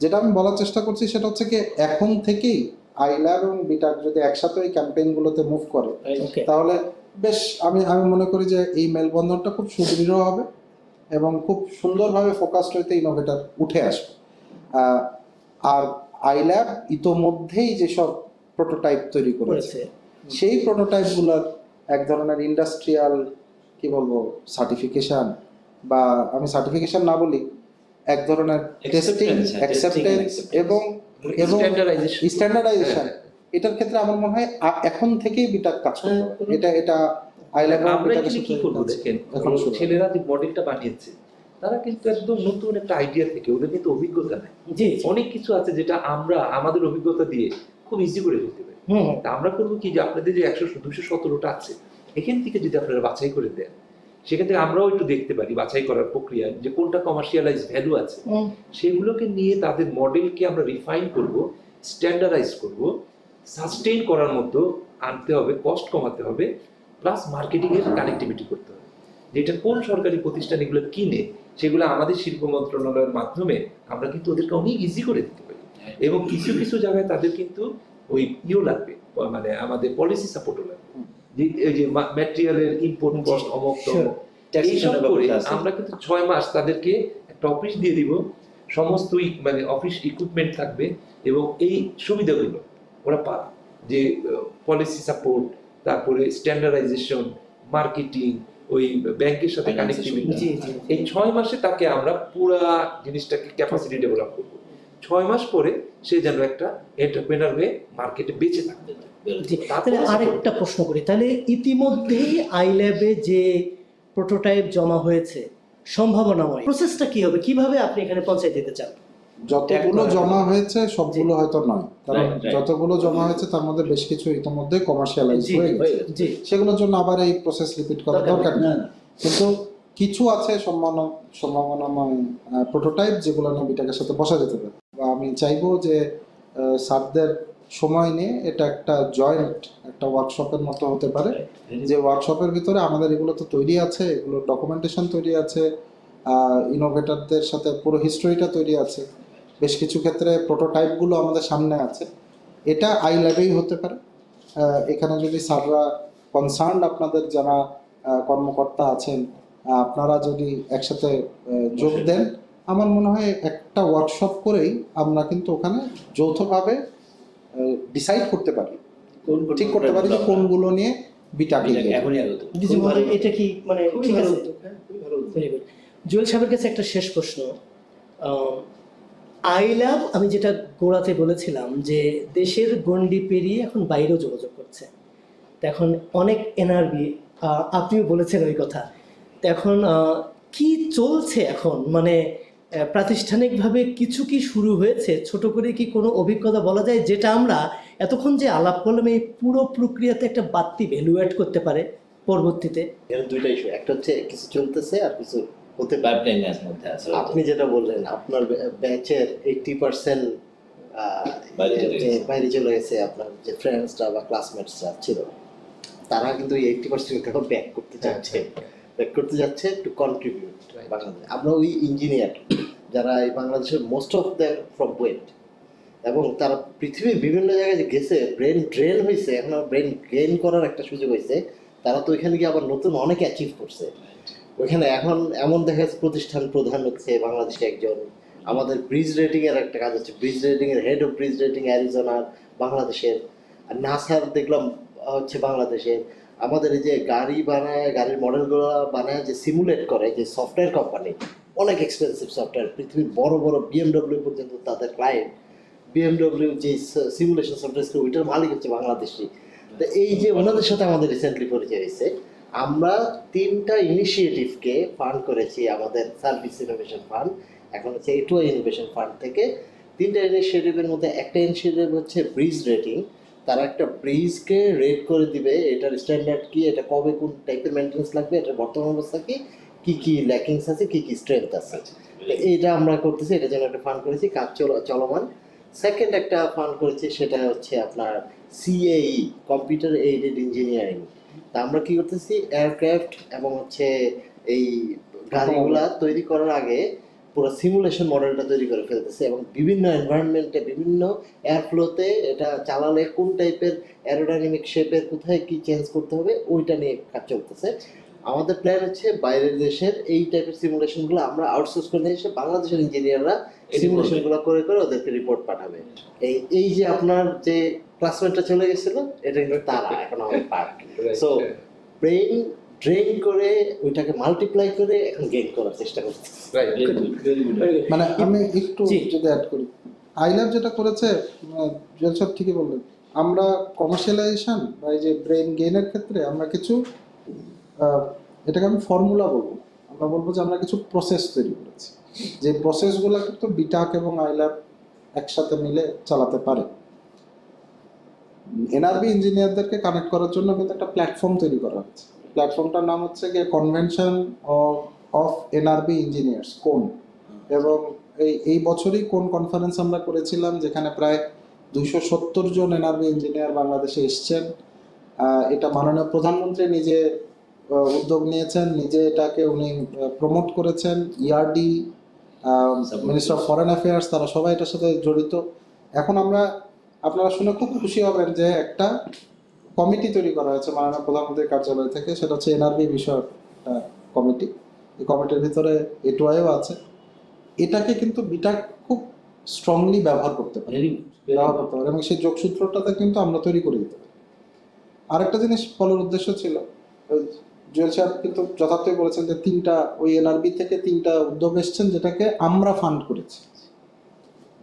যেটা আমি বলার চেষ্টা করছি সেটা হচ্ছে কি এখন থেকেই আই ল্যাব এবং বিটাক যদি একসাথে ওই ক্যাম্পেইনগুলোতে মুভ করে তাহলে বেশ আমি আমি মনে করি যে এই মেলবন্ধনটা খুব সুদৃঢ় হবে এবং খুব সুন্দরভাবে ফোকাসড হইতে ইনোভেটার উঠে আসবে। আর আইল্যাব ইতোমধ্যেই যেসব প্রোটোটাইপ তৈরি করেছে সেই প্রোটোটাইপগুলোর এক ধরনের ইন্ডাস্ট্রিয়াল কি বলব সার্টিফিকেশন বা আমি সার্টিফিকেশন না বলি এক ধরনের টেস্টিং অ্যাকসেপ্টেন্স এবং এবং স্ট্যান্ডার্ডাইজেশন এটার ক্ষেত্রে আমার মনে হয় এখন থেকেই বিটাক কাজ করতে হ্যাঁ, এটা এটা আমরা এখানে কি করব দেখেন? এখন ছেলেরা যে মডেলটা বানিয়েছে তারা কিন্তু একদম নতুন একটা আইডিয়া থেকে ওদের কিন্তু অভিজ্ঞতা নেই। অনেক কিছু আছে যেটা আমরা আমাদের অভিজ্ঞতা দিয়ে খুব ইজি করে ফেলতে পারি। তা আমরা করব কি যে আপনাদের যে একশো দুশো সতেরোটা আছে এখান থেকে যদি আপনারা বাছাই করে দেন সেখান থেকে আমরাও একটু দেখতে পারি বাছাই করার প্রক্রিয়া যে কোনটা কমার্শিয়ালাইজ ভ্যালু আছে। সেগুলোকে নিয়ে তাদের মডেলকে আমরা রিফাইন করব স্ট্যান্ডার্ডাইজ করব সাস্টেইন করার মতো আনতে হবে কস্ট কমাতে হবে প্লাস মার্কেটিং এর কানেক্টিভিটি করতে হবে। যেটা কোন সরকারি প্রতিষ্ঠান এগুলো কিনে সেগুলো আমাদের শিল্প মন্ত্রণালয়ের মাধ্যমে আমরা কিন্তু ওদেরকে অনেক ইজি করে দিতে পারি। এবং কিছু কিছু জায়গায় তাদের কিন্তু ওই ইও লাগবে মানে আমাদের পলিসি সাপোর্টও লাগবে। যে এই যে ম্যাটেরিয়ালের ইম্পোর্ট কস্ট অমক এইসব করে আমরা কিন্তু ছয় মাস তাদেরকে একটা অফিস দিয়ে দিব সমস্ত মানে অফিস ইকুইপমেন্ট থাকবে এবং এই সুবিধাগুলো ওরা যে পলিসি সাপোর্ট তারপরে স্ট্যান্ডার্ডাইজেশন মার্কেটিং ওই ব্যাংকের সাথে কানেক্টিভিটি এই ছয় মাসে তাকে আমরা পুরা জিনিসটাকে ক্যাপাসিটি ডেভেলপ করব। ছয় মাস পরে সে যেন একটা এন্টারপ্রেনার হয়ে মার্কেটে বেঁচে তারপরে তাহলে আরেকটা প্রশ্ন করি। তাহলে ইতিমধ্যেই আই ল্যাবে যে প্রোটোটাইপ জমা হয়েছে সম্ভাবনাময় প্রসেসটা কি হবে? কীভাবে আপনি এখানে পৌঁছে দিতে চান? যতগুলো জমা হয়েছে সবগুলো হয়তো নয়। কারণ. যতগুলো জমা হয়েছে তার মধ্যে বেশ কিছু ইতিমধ্যে কমার্শিয়ালাইজ হয়ে গেছে। সেগুলোর জন্য আবার এই প্রসেস রিপিট করা দরকার নেই। কিন্তু কিছু আছে সম্ভাবনা সম্ভাবনাময় প্রোটোটাইপ যেগুলো নিয়ে বিটাকের সাথে বসা যেতে পারে। বা আমি চাইব যে আহ, স্যারদের সময় নিয়ে এটা একটা জয়েন্ট একটা ওয়ার্কশপের মতো হতে পারে। যে ওয়ার্কশপের ভিতরে আমাদের এগুলো তো তৈরি আছে এগুলো ডকুমেন্টেশন তৈরি আছে ইনোভেটরদের সাথে পুরো হিস্টোরিটা তৈরি আছে। বেশ কিছু ক্ষেত্রে প্রোটোটাইপগুলো আমাদের সামনে আছে। এটা আই ল্যাবেই হতে পারে। এখানে যদি স্যাররা কনসার্ন আপনাদের যারা কর্মকর্তা আছেন আপনারা যদি একসাথে যোগ দেন আমার মনে হয় একটা ওয়ার্কশপ করেই আমরা কিন্তু ওখানে যৌথভাবে ডিসাইড করতে পারি। ঠিক করতে পারি যে কোনগুলো নিয়ে বিটাকে এটা কি মানে ঠিক আছে? হ্যাঁ। জুয়েল সাহেবের কাছে একটা শেষ প্রশ্ন। আই ল্যাব আমি যেটা গোড়াতে বলেছিলাম যে দেশের গণ্ডি পেরিয়ে এখন বাইরেও যোগাযোগ করছে। এখন অনেক এনআরবি আপনিও বলেছেন ওই কথা। এখন কি চলছে এখন? মানে প্রাতিষ্ঠানিকভাবে কিছু কি শুরু হয়েছে? ছোট করে কি কোনো অভিজ্ঞতা বলা যায় যেটা আমরা এতক্ষণ যে আলাপ করলাম, এই পুরো প্রক্রিয়াতে একটা বাড়তি ভ্যালু অ্যাড করতে পারে পরবর্তীতে? দুইটা ইস্যু একটা হচ্ছে কিছু চলতেছে আর কিছু হতে পারে Pipelines মধ্যে আছে। আপনি যেটা বললেন আপনার ব্যাচের এইটটি পার্সেন্ট বাইরে চলে গেছে। আপনার যে ফ্রেন্ডসরা বা ক্লাসমেটসরা ছিল তারা কিন্তু এইটটি পার্সেন্ট এখন ব্যাক করতে যাচ্ছে ব্যাক করতে যাচ্ছে টু কন্ট্রিবিউট বাংলাদেশ। আমরা ওই ইঞ্জিনিয়ার যারা এই বাংলাদেশের most of the from wait এবং তারা পৃথিবীর বিভিন্ন জায়গায় যে গেছে ব্রেন ড্রেন হয়েছে এখন ব্রেন গেইন করার একটা সুযোগ হয়েছে তারা তো ওইখানে গিয়ে আবার নতুন অনেক অ্যাচিভ করছে। ওইখানে এখন এমন দেখা প্রতিষ্ঠান প্রধান হচ্ছে বাংলাদেশে একজন আমাদের ব্রিজ রেটিং এর একটা কাজ হচ্ছে। ব্রিজ রেটিং এর হেড অফ ব্রিজ রেটিং অ্যারিজোনার বাংলাদেশের। আর নাসার দেখলাম হচ্ছে বাংলাদেশের। আমাদের এই যে গাড়ি বানায়, গাড়ির মডেলগুলো বানায়, যে সিমুলেট করে, যে সফটওয়্যার কোম্পানি অনেক এক্সপেন্সিভ সফটওয়্যার পৃথিবীর বড় বড় বিএমডব্লিউ পর্যন্ত তাদের ক্লায়েন্ট বিএমডব্লিউ যে সিমুলেশন সফটওয়্যার ওইটার মালিক হচ্ছে বাংলাদেশি। তো এই যে ওনাদের সাথে আমাদের রিসেন্টলি পরিচয় হয়েছে আমরা তিনটা ইনিশিয়েটিভকে ফান্ড করেছি আমাদের সার্ভিস ইনোভেশন ফান্ড এখন হচ্ছে এটুয়া ইনোভেশন ফান্ড থেকে। তিনটা ইনিশিয়েটিভের মধ্যে একটা ইনিশিয়েটিভ হচ্ছে ব্রিজ রেটিং তারা একটা ব্রিজকে রেট করে দিবে এটার স্ট্যান্ডার্ড কি এটা কবে কোন টাইপের মেনটেন্স লাগবে এটার বর্তমান অবস্থা কি কি কি ল্যাকিংস আছে কি কি স্ট্রেংথ আছে। তো এইটা আমরা করতেছি এটার জন্য একটা ফান্ড করেছি কাজ চল- চলমান। সেকেন্ড একটা ফান্ড করেছি সেটা হচ্ছে আপনার সিএই কম্পিউটার এইডেড ইঞ্জিনিয়ারিং তা আমরা কি করতেছি? এয়ারক্রাফট এবং হচ্ছে এই গাড়িগুলা তৈরি করার আগে পুরো সিমুলেশন মডেলটা তৈরি করে ফেলতেছে এবং বিভিন্ন এনভায়রনমেন্টে বিভিন্ন এয়ারফ্লোতে এটা চালালে কোন টাইপের অ্যারোডাইনামিক শেপের কোথায় কি চেঞ্জ করতে হবে ওইটা নিয়ে কাজ চলতেছে। আমাদের প্ল্যান হচ্ছে বাইরের দেশের এই টাইপের সিমুলেশনগুলো আমরা আউটসোর্স করে নিয়ে এসে বাংলাদেশের ইঞ্জিনিয়াররা সিমুলেশনগুলো করে করে ওদেরকে রিপোর্ট পাঠাবে। এই এই যে আপনার যে ক্লাসমেটটা চলে গেছিল এটা কিন্তু তারা এখন আমাদের পার্ট So, ব্রেইন ড্রেন করে ওইটাকে মাল্টিপ্লাই করে এখন গেইন করার চেষ্টা করছে. মানে আমি একটু যদি অ্যাড করি আইল্যাব যেটা করেছে সব ঠিকই বললেন আমরা কমার্শিয়ালাইজেশন বা এই যে ব্রেন গেইনের ক্ষেত্রে আমরা কিছু এটাকে আমি ফর্মুলা বলব। আমরা বলব যে আমরা কিছু প্রসেস তৈরি করেছি। যে প্রসেসগুলো কিন্তু বিটাক এবং আইল্যাব একসাথে মিলে চালাতে পারে। এনআরবি ইঞ্জিনিয়ারদেরকে কানেক্ট করার জন্য কিন্তু একটা প্ল্যাটফর্ম তৈরি করা হচ্ছে। প্ল্যাটফর্মটার নাম হচ্ছে গিয়ে কনভেনশন অফ এনআরবি ইঞ্জিনিয়ার্স কোন এবং এই এই বছরই কোন কনফারেন্স আমরা করেছিলাম যেখানে প্রায় দুইশো সত্তর জন এনআরবি ইঞ্জিনিয়ার বাংলাদেশে এসছেন। এটা মাননীয় প্রধানমন্ত্রী নিজে উদ্যোগ নিয়েছেন নিজে এটাকে উনি প্রমোট করেছেন। ERD minister of foreign affairs তারা সবাই এটার সাথে জড়িত। এখন আমরা আপনারা শুনে খুব খুশি হবেন যে একটা কমিটি তৈরি করা হয়েছে মাননীয় প্রধানমন্ত্রীর কার্যালয় থেকে সেটা হচ্ছে এনআরবি বিষয়ক কমিটি। এই কমিটির ভিতরে এটুআইও আছে। এটাকে কিন্তু বিটাক খুব স্ট্রংলি ব্যবহার করতে পারে। ব্যবহার করতে পারে। এবং সেই যোগসূত্রটাতে কিন্তু আমরা তৈরি করে দিতে পারি। আরেকটা জিনিস বলার উদ্দেশ্য ছিল জুয়েল সাহেব কিন্তু যথার্থই বলেছেন যে তিনটা ওই এনআরবি থেকে তিনটা উদ্যোগ এসছেন যেটাকে আমরা ফান্ড করেছি।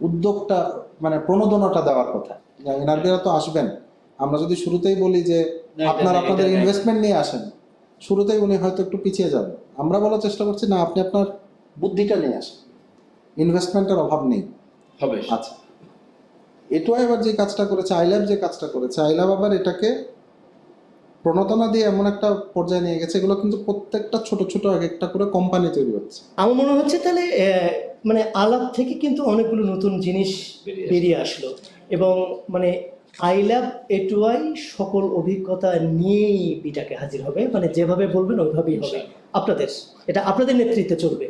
উদ্যোগটা মানে প্রণোদনাটা দেওয়ার কথা। এনআরবিরা তো আসবেন। আমরা যদি শুরুতেই বলি যে আপনারা আপনাদের ইনভেস্টমেন্ট নিয়ে আসেন শুরুতেই উনি হয়তো একটু পিছিয়ে যাবেন। আমরা বলার চেষ্টা করছি না আপনি আপনার বুদ্ধিটা নিয়ে আসেন। ইনভেস্টমেন্টের অভাব নেই। হবে। আচ্ছা। এটুয়া আবার যে কাজটা করেছে আইল্যাব যে কাজটা করেছে আইল্যাব আবার এটাকে প্রণোদনা দিয়ে এমন একটা পর্যায়ে নিয়ে গেছে এগুলো কিন্তু প্রত্যেকটা ছোট ছোট এক একটা করে কোম্পানি তৈরি হচ্ছে। আমার মনে হচ্ছে তাহলে মানে আলাপ থেকে কিন্তু অনেকগুলো নতুন জিনিস বেরিয়ে আসলো। এবং মানে আই ল্যাব এটুআই সকল অভিজ্ঞতা নিয়েই বিটাকে হাজির হবে। মানে যেভাবে বলবেন ওইভাবেই হবে। আপনাদের এটা আপনাদের নেতৃত্বে চলবে।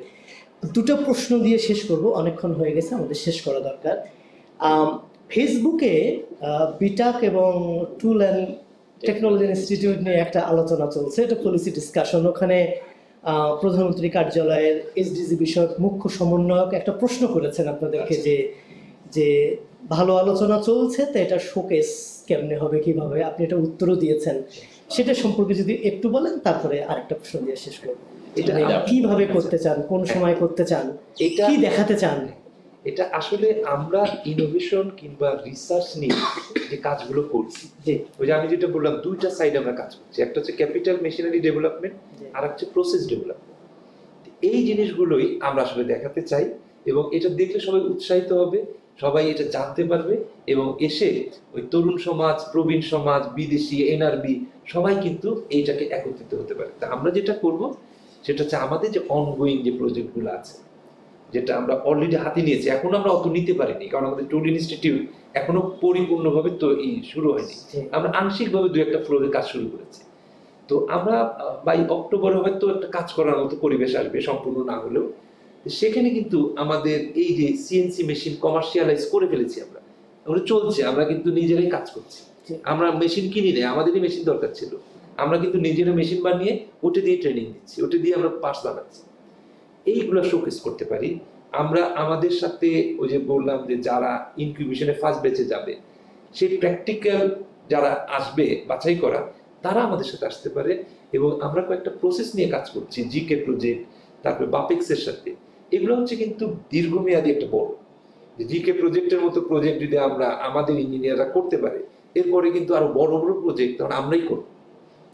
দুটো প্রশ্ন দিয়ে শেষ করব। অনেকক্ষণ হয়ে গেছে আমাদের শেষ করা দরকার। ফেসবুকে বিটাক এবং টুল অ্যান্ড টেকনোলজি ইনস্টিটিউট নিয়ে একটা আলোচনা চলছে এটা পলিসি ডিসকাশন ওখানে প্রধানমন্ত্রী কার্যালয়ের এসডিজি বিষয়ক মুখ্য সমন্বয়ক একটা প্রশ্ন করেছেন আপনাদেরকে যে যে ভালো আলোচনা চলছে তো এটা শোকেস কেমনে হবে কীভাবে? আপনি এটা উত্তরও দিয়েছেন। সেটা সম্পর্কে যদি একটু বলেন তারপরে আরেকটা প্রশ্ন দিয়ে শেষ করব। এটা মানে কীভাবে করতে চান কোন সময় করতে চান এটা কি দেখাতে চান? এটা আসলে আমরা ইনোভেশন কিংবা রিসার্চ নিয়ে যে কাজগুলো করছি ওই যে আমি যেটা বললাম দুইটা সাইড আমরা কাজ করছি। একটা হচ্ছে ক্যাপিটাল মেশিনারি ডেভেলপমেন্ট আর হচ্ছে প্রসেস ডেভেলপমেন্ট এই জিনিসগুলোই আমরা আসলে দেখাতে চাই এবং এটা দেখলে সবাই উৎসাহিত হবে সবাই এটা জানতে পারবে এবং এসে ওই তরুণ সমাজ প্রবীণ সমাজ বিদেশি এনআরবি সবাই কিন্তু এইটাকে একত্রিত হতে পারে। তা আমরা যেটা করব সেটা হচ্ছে আমাদের যে অনগোয়িং যে প্রজেক্টগুলো আছে যেটা আমরা অলরেডি হাতে নিয়েছি এখন আমরা অত নিতে পারিনি কারণ আমাদের টুল ইনস্টিটিউট এখনও পরিপূর্ণভাবে তো শুরু হয়নি। আমরা আংশিকভাবে দু একটা ফ্লোরে কাজ শুরু করেছি। তো আমরা বাই অক্টোবরে হয়তো একটা কাজ করার মতো পরিবেশ আসবে সম্পূর্ণ না হলেও। সেখানে কিন্তু আমাদের এই যে সিএনসি মেশিন কমার্শিয়ালাইজ করে ফেলেছি আমরা ওগুলো চলছে আমরা কিন্তু নিজেরাই কাজ করছি। আমরা মেশিন কিনি নেই আমাদেরই মেশিন দরকার ছিল। আমরা কিন্তু নিজেরা মেশিন বানিয়ে ওটা দিয়ে ট্রেনিং দিচ্ছি ওটা দিয়ে আমরা পার্টস বানাচ্ছি। এইগুলো শোকেস করতে পারি। আমরা আমাদের সাথে ওই যে বললাম যে যারা ইনকিউবেশনে ফার্স্ট বেঁচে যাবে সেই প্র্যাকটিক্যাল যারা আসবে বাছাই করা তারা আমাদের সাথে আসতে পারে এবং আমরা কয়েকটা প্রসেস নিয়ে কাজ করছি জিকে প্রজেক্ট তারপরে বাপেক্সের সাথে। এগুলো হচ্ছে কিন্তু দীর্ঘমেয়াদী একটা বড়। জিকে প্রজেক্টের মতো প্রজেক্ট যদি আমরা আমাদের ইঞ্জিনিয়াররা করতে পারে এরপরে কিন্তু আরও বড় বড় প্রজেক্ট তখন আমরাই করব।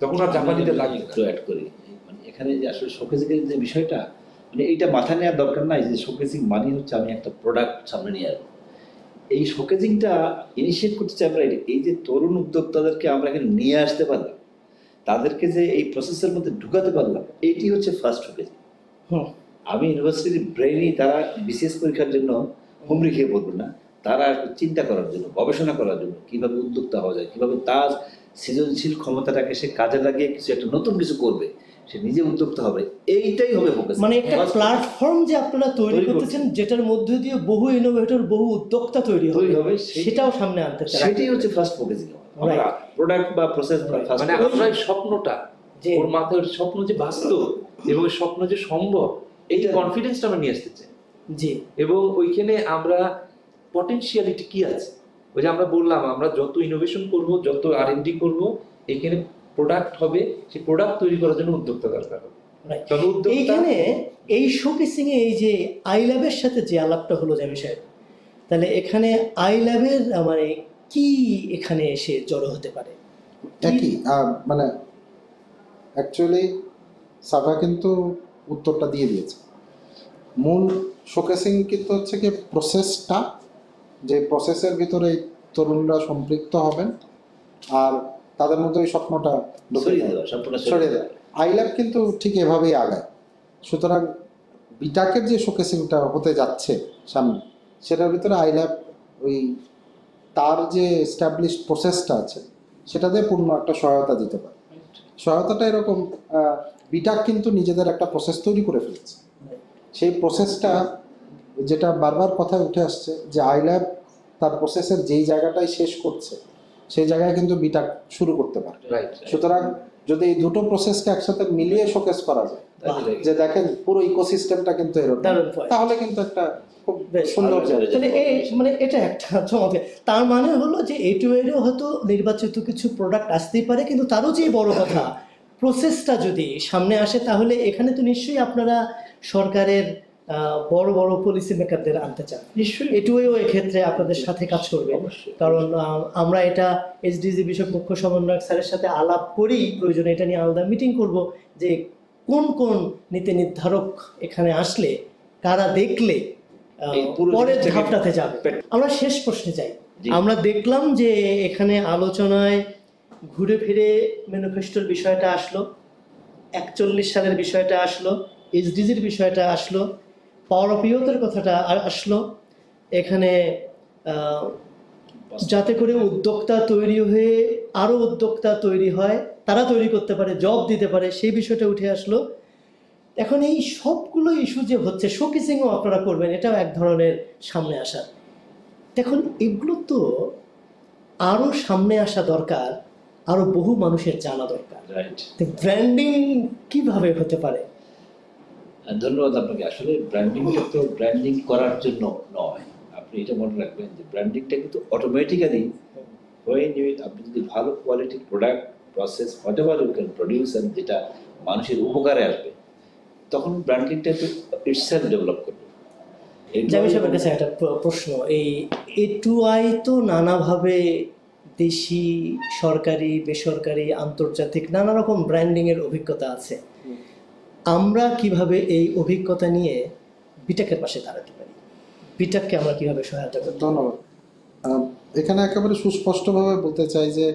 তখন আর জাপানিতে লাগবে না। একটু অ্যাড করি। মানে এখানে যে আসলে শোকেসিং যে বিষয়টা মানে এইটা মাথায় নেওয়ার দরকার নাই যে শোকেজিং মানে হচ্ছে আমি একটা প্রোডাক্ট সামনে নিয়ে আসব। এই শোকেজিংটা ইনিশিয়েট করতে চাই আমরা এই- যে তরুণ উদ্যোক্তাদেরকে আমরা এখানে নিয়ে আসতে পারলাম তাদেরকে যে এই প্রসেসের মধ্যে ঢুকাতে পারলাম এইটি হচ্ছে ফার্স্ট শোকেজিং হুম। আমি ইউনিভার্সিটির ব্রেনই তারা বিশেষ পরীক্ষার জন্য হুমড়ি খেয়ে পড়বে না তারা চিন্তা করার জন্য গবেষণা করার জন্য কীভাবে উদ্যোক্তা হওয়া যায় কীভাবে তার সৃজনশীল ক্ষমতাটাকে সে কাজে লাগিয়ে কিছু একটা নতুন কিছু করবে সে নিজে উদ্যোক্তা হবে। এইটাই হবে ফোকাস মানে একটা প্ল্যাটফর্ম যে আপনারা তৈরি করতেছেন যেটার মধ্যে দিয়ে বহু ইনোভেটর বহু উদ্যোক্তা তৈরি হবে সেটাও সামনে আনতে চান সেটাই হচ্ছে ফার্স্ট ফোকাসিং আমরা প্রোডাক্ট বা প্রসেস মানে আমরা স্বপ্নটা যে ওর মাথায় ওর স্বপ্ন যে বাস্তব এবং স্বপ্ন যে সম্ভব এই কনফিডেন্সটা আমরা নিয়ে আসতে চাই। জি। এবং ওইখানে আমরা পটেনশিয়ালিটি কি আছে? ওই যে আমরা বললাম আমরা যত ইনোভেশন করব যত আর এন ডি করব এখানে প্রোডাক্ট হবে সেই প্রোডাক্ট তৈরি করার জন্য উদ্যোক্তা দরকার হবে। তবে এইখানে এই শোকেসিং এ এই যে আই ল্যাবের সাথে যে আলাপটা হলো জামি সাহেব তাহলে এখানে আই ল্যাবের মানে কি এখানে এসে জড়ো হতে পারে? একই মানে অ্যাকচুয়ালি সাভা কিন্তু উত্তরটা দিয়ে দিয়েছে। মূল শোকেসিং কিন্তু হচ্ছে কি প্রসেসটা যে প্রসেসের ভিতরে এই তরুণরা সম্পৃক্ত হবেন আর তাদের মধ্যে ওই স্বপ্নটা সরিয়ে দেয় আইল্যাব কিন্তু ঠিক এভাবেই আগায়। সুতরাং বিটাকের যে শোকেসিংটা হতে যাচ্ছে সামনে সেটার ভিতরে আইল্যাব ওই তার যে এস্টাবলিশ প্রসেসটা আছে সেটাতে পূর্ণ একটা সহায়তা দিতে পারে। সহায়তাটা এরকম বিটাক কিন্তু নিজেদের একটা প্রসেস তৈরি করে ফেলেছে। সেই প্রসেসটা যেটা বারবার কথায় উঠে আসছে যে আইল্যাব তার প্রসেসের যেই জায়গাটাই শেষ করছে সেই জায়গায় কিন্তু বিটাক শুরু করতে পারে। রাইট সুতরাং যদি এই দুটো প্রসেসকে একসাথে মিলিয়ে শোকেস করা যায় যে দেখেন পুরো ইকোসিস্টেমটা কিন্তু এরকম। তাহলে কিন্তু একটা খুব বেশ, সুন্দর তাহলে এই মানে এটা একটা চমৎকার। তার মানে হলো যে এ টু এরও হয়তো নির্বাচিত কিছু প্রোডাক্ট আসতেই পারে কিন্তু তারও যে বড় কথা প্রসেসটা যদি সামনে আসে তাহলে এখানে তো নিশ্চয়ই আপনারা সরকারের বড় বড় পলিসি মেকারদের আনতে চান। নিশ্চয়ই। এটুও এক্ষেত্রে আপনাদের সাথে কাজ করবে। কারণ আমরা এটা এইচডিজি বিষয়ক মুখ্য সমন্বয়ক স্যারের সাথে আলাপ করেই প্রয়োজনে এটা নিয়ে আলাদা মিটিং করব যে কোন কোন নীতি নির্ধারক এখানে আসলে কারা দেখলে পুরো পরের ধাপটাতে যাবে। আমরা শেষ প্রশ্নে যাই। আমরা দেখলাম যে এখানে আলোচনায় ঘুরে ফিরে ম্যানিফেস্টোর বিষয়টা আসলো একচল্লিশ সালের বিষয়টা আসলো এইচডিজির বিষয়টা আসলো পাওয়ার অফ কথাটা আ- আসলো। এখানে যাতে করে উদ্যোক্তা তৈরি হয়ে আরও উদ্যোক্তা তৈরি হয় তারা তৈরি করতে পারে জব দিতে পারে সেই বিষয়টা উঠে আসলো। এখন এই সবগুলো ইস্যু যে হচ্ছে শোকেসিংও আপনারা করবেন এটাও এক ধরনের সামনে আসা দেখুন এগুলো তো আরও সামনে আসা দরকার আরও বহু মানুষের জানা দরকার। ব্র্যান্ডিং কীভাবে হতে পারে? ধন্যবাদ আপনাকে। আসলে ব্র্যান্ডিংটা তো ব্র্যান্ডিং করার জন্য নয়। আপনি এটা মনে রাখবেন যে ব্র্যান্ডিংটা কিন্তু অটোমেটিক্যালি হয়ে নিয়ে আপনি যদি ভালো কোয়ালিটির product process whatever you can produce যেটা মানুষের উপকারে আসবে তখন ব্র্যান্ডিংটা তো ইটসেলফ ডেভেলপ করবে। জামি সাহেবের কাছে একটা প্রশ্ন এই এ টু আই তো নানাভাবে দেশি সরকারি বেসরকারি আন্তর্জাতিক নানা রকম ব্র্যান্ডিংয়ের অভিজ্ঞতা আছে। আমরা কীভাবে এই অভিজ্ঞতা নিয়ে বিটাকের পাশে দাঁড়াতে পারি? বিটাককে আমরা কীভাবে সহায়তা পারি? ধন্যবাদ। এখানে একেবারে সুস্পষ্টভাবে বলতে চাই যে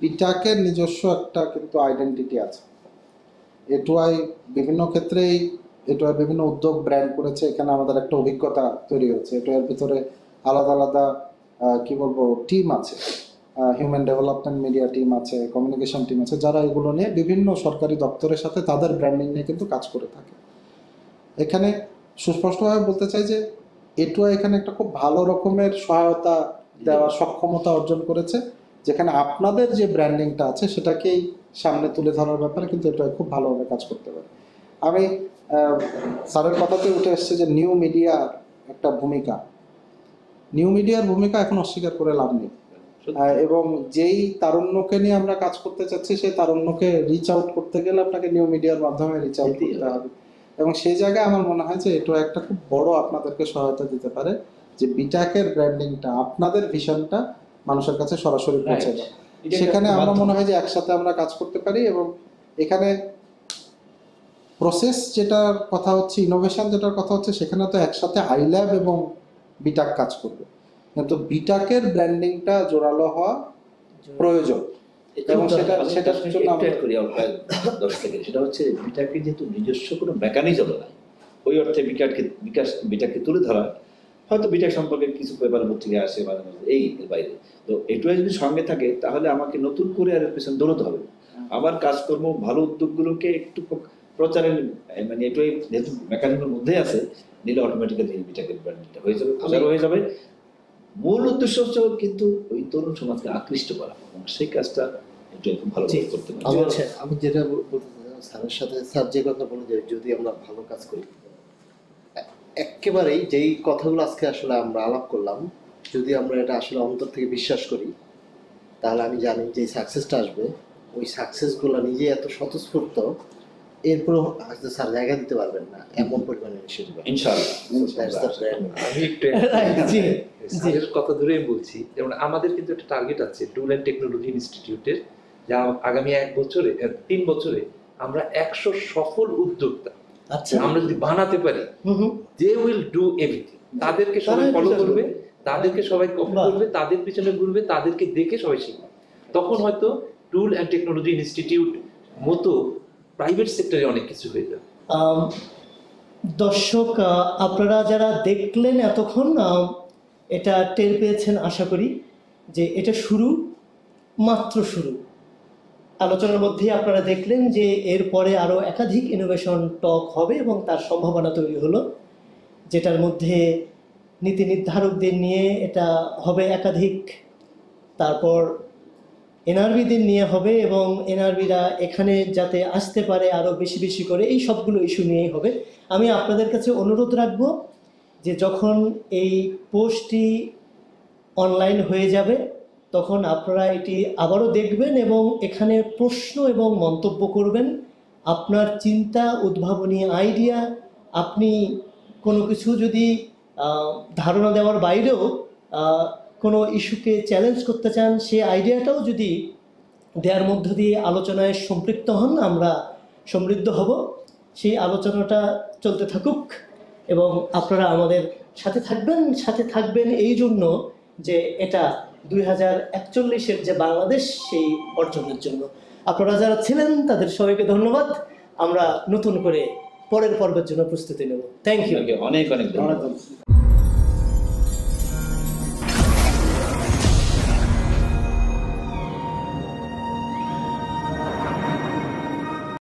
বিটাকের নিজস্ব একটা কিন্তু আইডেন্টিটি আছে। এটুআই বিভিন্ন ক্ষেত্রেই এটুআই বিভিন্ন উদ্যোগ ব্র্যান্ড করেছে। এখানে আমাদের একটা অভিজ্ঞতা তৈরি হয়েছে। এটুআইয়ের ভিতরে আলাদা আলাদা কি বলব টিম আছে। হিউম্যান ডেভেলপমেন্ট মিডিয়া টিম আছে কমিউনিকেশন টিম আছে, যারা এগুলো নিয়ে বিভিন্ন সরকারি দপ্তরের সাথে তাদের ব্র্যান্ডিং নিয়ে কিন্তু কাজ করে থাকে। এখানে সুস্পষ্টভাবে বলতে চাই যে এটুয়া এখানে একটা খুব ভালো রকমের সহায়তা দেওয়ার সক্ষমতা অর্জন করেছে, যেখানে আপনাদের যে ব্র্যান্ডিংটা আছে সেটাকেই সামনে তুলে ধরার ব্যাপারে কিন্তু এটা খুব ভালোভাবে কাজ করতে পারে। আমি স্যারের কথাতে উঠে এসছে যে নিউ মিডিয়ার একটা ভূমিকা। নিউ মিডিয়ার ভূমিকা এখন অস্বীকার করে লাভ নেই। এবং যেই তারুণ্যকে নিয়ে আমরা কাজ করতে চাচ্ছি সেই তারুণ্যকে রিচ আউট করতে গেলে আপনাকে নিউ মিডিয়ার মাধ্যমে রিচ আউট করতে হবে। এবং সেই জায়গায় আমার মনে হয় যে এটা একটা খুব বড় আপনাদেরকে সহায়তা দিতে পারে যে বিটাকের ব্র্যান্ডিংটা আপনাদের ভিশনটা মানুষের কাছে সরাসরি পৌঁছে. দেয় সেখানে আমার মনে হয় যে একসাথে আমরা কাজ করতে পারি এবং এখানে প্রসেস যেটার কথা হচ্ছে ইনোভেশন যেটার কথা হচ্ছে সেখানে তো একসাথে আইল্যাব এবং বিটাক কাজ করবে কিন্তু বিটাকের ব্র্যান্ডিংটা জোরালো হওয়া প্রয়োজন। এবং সেটা- সেটার জন্য আমরা- করি অল্প দশ সেকেন্ড সেটা হচ্ছে বিটাকে যেহেতু নিজস্ব কোনো মেকানিজম ওই অর্থে বিকাশকে বিকাশ বিটাকে তুলে ধরা হয়তো বিটাক সম্পর্কে কিছু পেপার পত্রিকা আসে মাঝে মাঝে এই বাইরে। তো এটুয়া যদি সঙ্গে থাকে তাহলে আমাকে নতুন করে আর পেছনে দৌড়তে হবে আমার কাজকর্ম ভালো উদ্যোগগুলোকে একটু প্রচারের মানে এটুয়াই যেহেতু মেকানিজমের মধ্যে আছে নিলে অটোমেটিক্যালি বিটাকের ব্র্যান্ডিংটা হয়ে যাবে হয়ে যাবে। মূল উদ্দেশ্য হচ্ছে কিন্তু ওই তরুণ সমাজকে আকৃষ্ট করা এবং সেই কাজটা একটু ভালো করতে পারে। আমি যেটা বলতে স্যারের সাথে স্যার যে কথা বলে যে যদি আমরা ভালো কাজ করি একেবারেই যেই কথাগুলো আজকে আসলে আমরা আলাপ করলাম যদি আমরা এটা আসলে অন্তর থেকে বিশ্বাস করি তাহলে আমি জানি যে সাকসেসটা আসবে। ওই সাকসেসগুলো নিজে এত স্বতঃস্ফূর্ত এরপরও হয়তো স্যার জায়গা দিতে পারবেন না এমন পরিমাণে ইনিশিয়েটিভ ইনশাআল্লাহ কথা ধরেই বলছি যেমন আমাদের কিন্তু একটা টার্গেট আছে টুল অ্যান্ড টেকনোলজি ইনস্টিটিউটের যা আগামী এক বছরে তিন বছরে আমরা একশো সফল উদ্যোক্তা আচ্ছা। আমরা যদি বানাতে পারি দে উইল ডু এভরিথিং তাদেরকে সবাই ফলো করবে। তাদেরকে সবাই কপি। করবে তাদের পিছনে ঘুরবে তাদেরকে দেখে সবাই শিখবে। তখন হয়তো টুল অ্যান্ড টেকনোলজি ইনস্টিটিউট মতো প্রাইভেট সেক্টরে অনেক কিছু হয়ে যাবে। দর্শক আপনারা যারা দেখলেন এতক্ষণ এটা টের পেয়েছেন আশা করি যে এটা শুরু, মাত্র শুরু। আলোচনার মধ্যেই আপনারা দেখলেন যে এরপরে আরও একাধিক ইনোভেশন টক হবে এবং তার সম্ভাবনা তৈরি হলো, যেটার মধ্যে নীতি নির্ধারকদের নিয়ে এটা হবে একাধিক। তারপর এনআরবিদের নিয়ে হবে এবং এনআরবিরা এখানে যাতে আসতে পারে আরও বেশি বেশি করে, এই সবগুলো ইস্যু নিয়েই হবে। আমি আপনাদের কাছে অনুরোধ রাখব যে যখন এই পোস্টটি অনলাইন হয়ে যাবে, তখন আপনারা এটি আবারও দেখবেন এবং এখানে প্রশ্ন এবং মন্তব্য করবেন। আপনার চিন্তা, উদ্ভাবনী আইডিয়া আপনি কোনো কিছু যদি ধারণা দেওয়ার বাইরেও কোনো ইস্যুকে চ্যালেঞ্জ করতে চান সেই আইডিয়াটাও যদি দেওয়ার মধ্য দিয়ে আলোচনায় সম্পৃক্ত হন আমরা সমৃদ্ধ হব। সেই আলোচনাটা চলতে থাকুক এবং আপনারা আমাদের সাথে থাকবেন সাথে থাকবেন এই জন্য যে এটা দুই হাজার একচল্লিশের যে বাংলাদেশ সেই অর্জনের জন্য। আপনারা যারা ছিলেন তাদের সবাইকে ধন্যবাদ। আমরা নতুন করে পরের পর্বের জন্য প্রস্তুতি নেব। থ্যাংক ইউ অনেক অনেক ধন্যবাদ। ধন্যবাদ।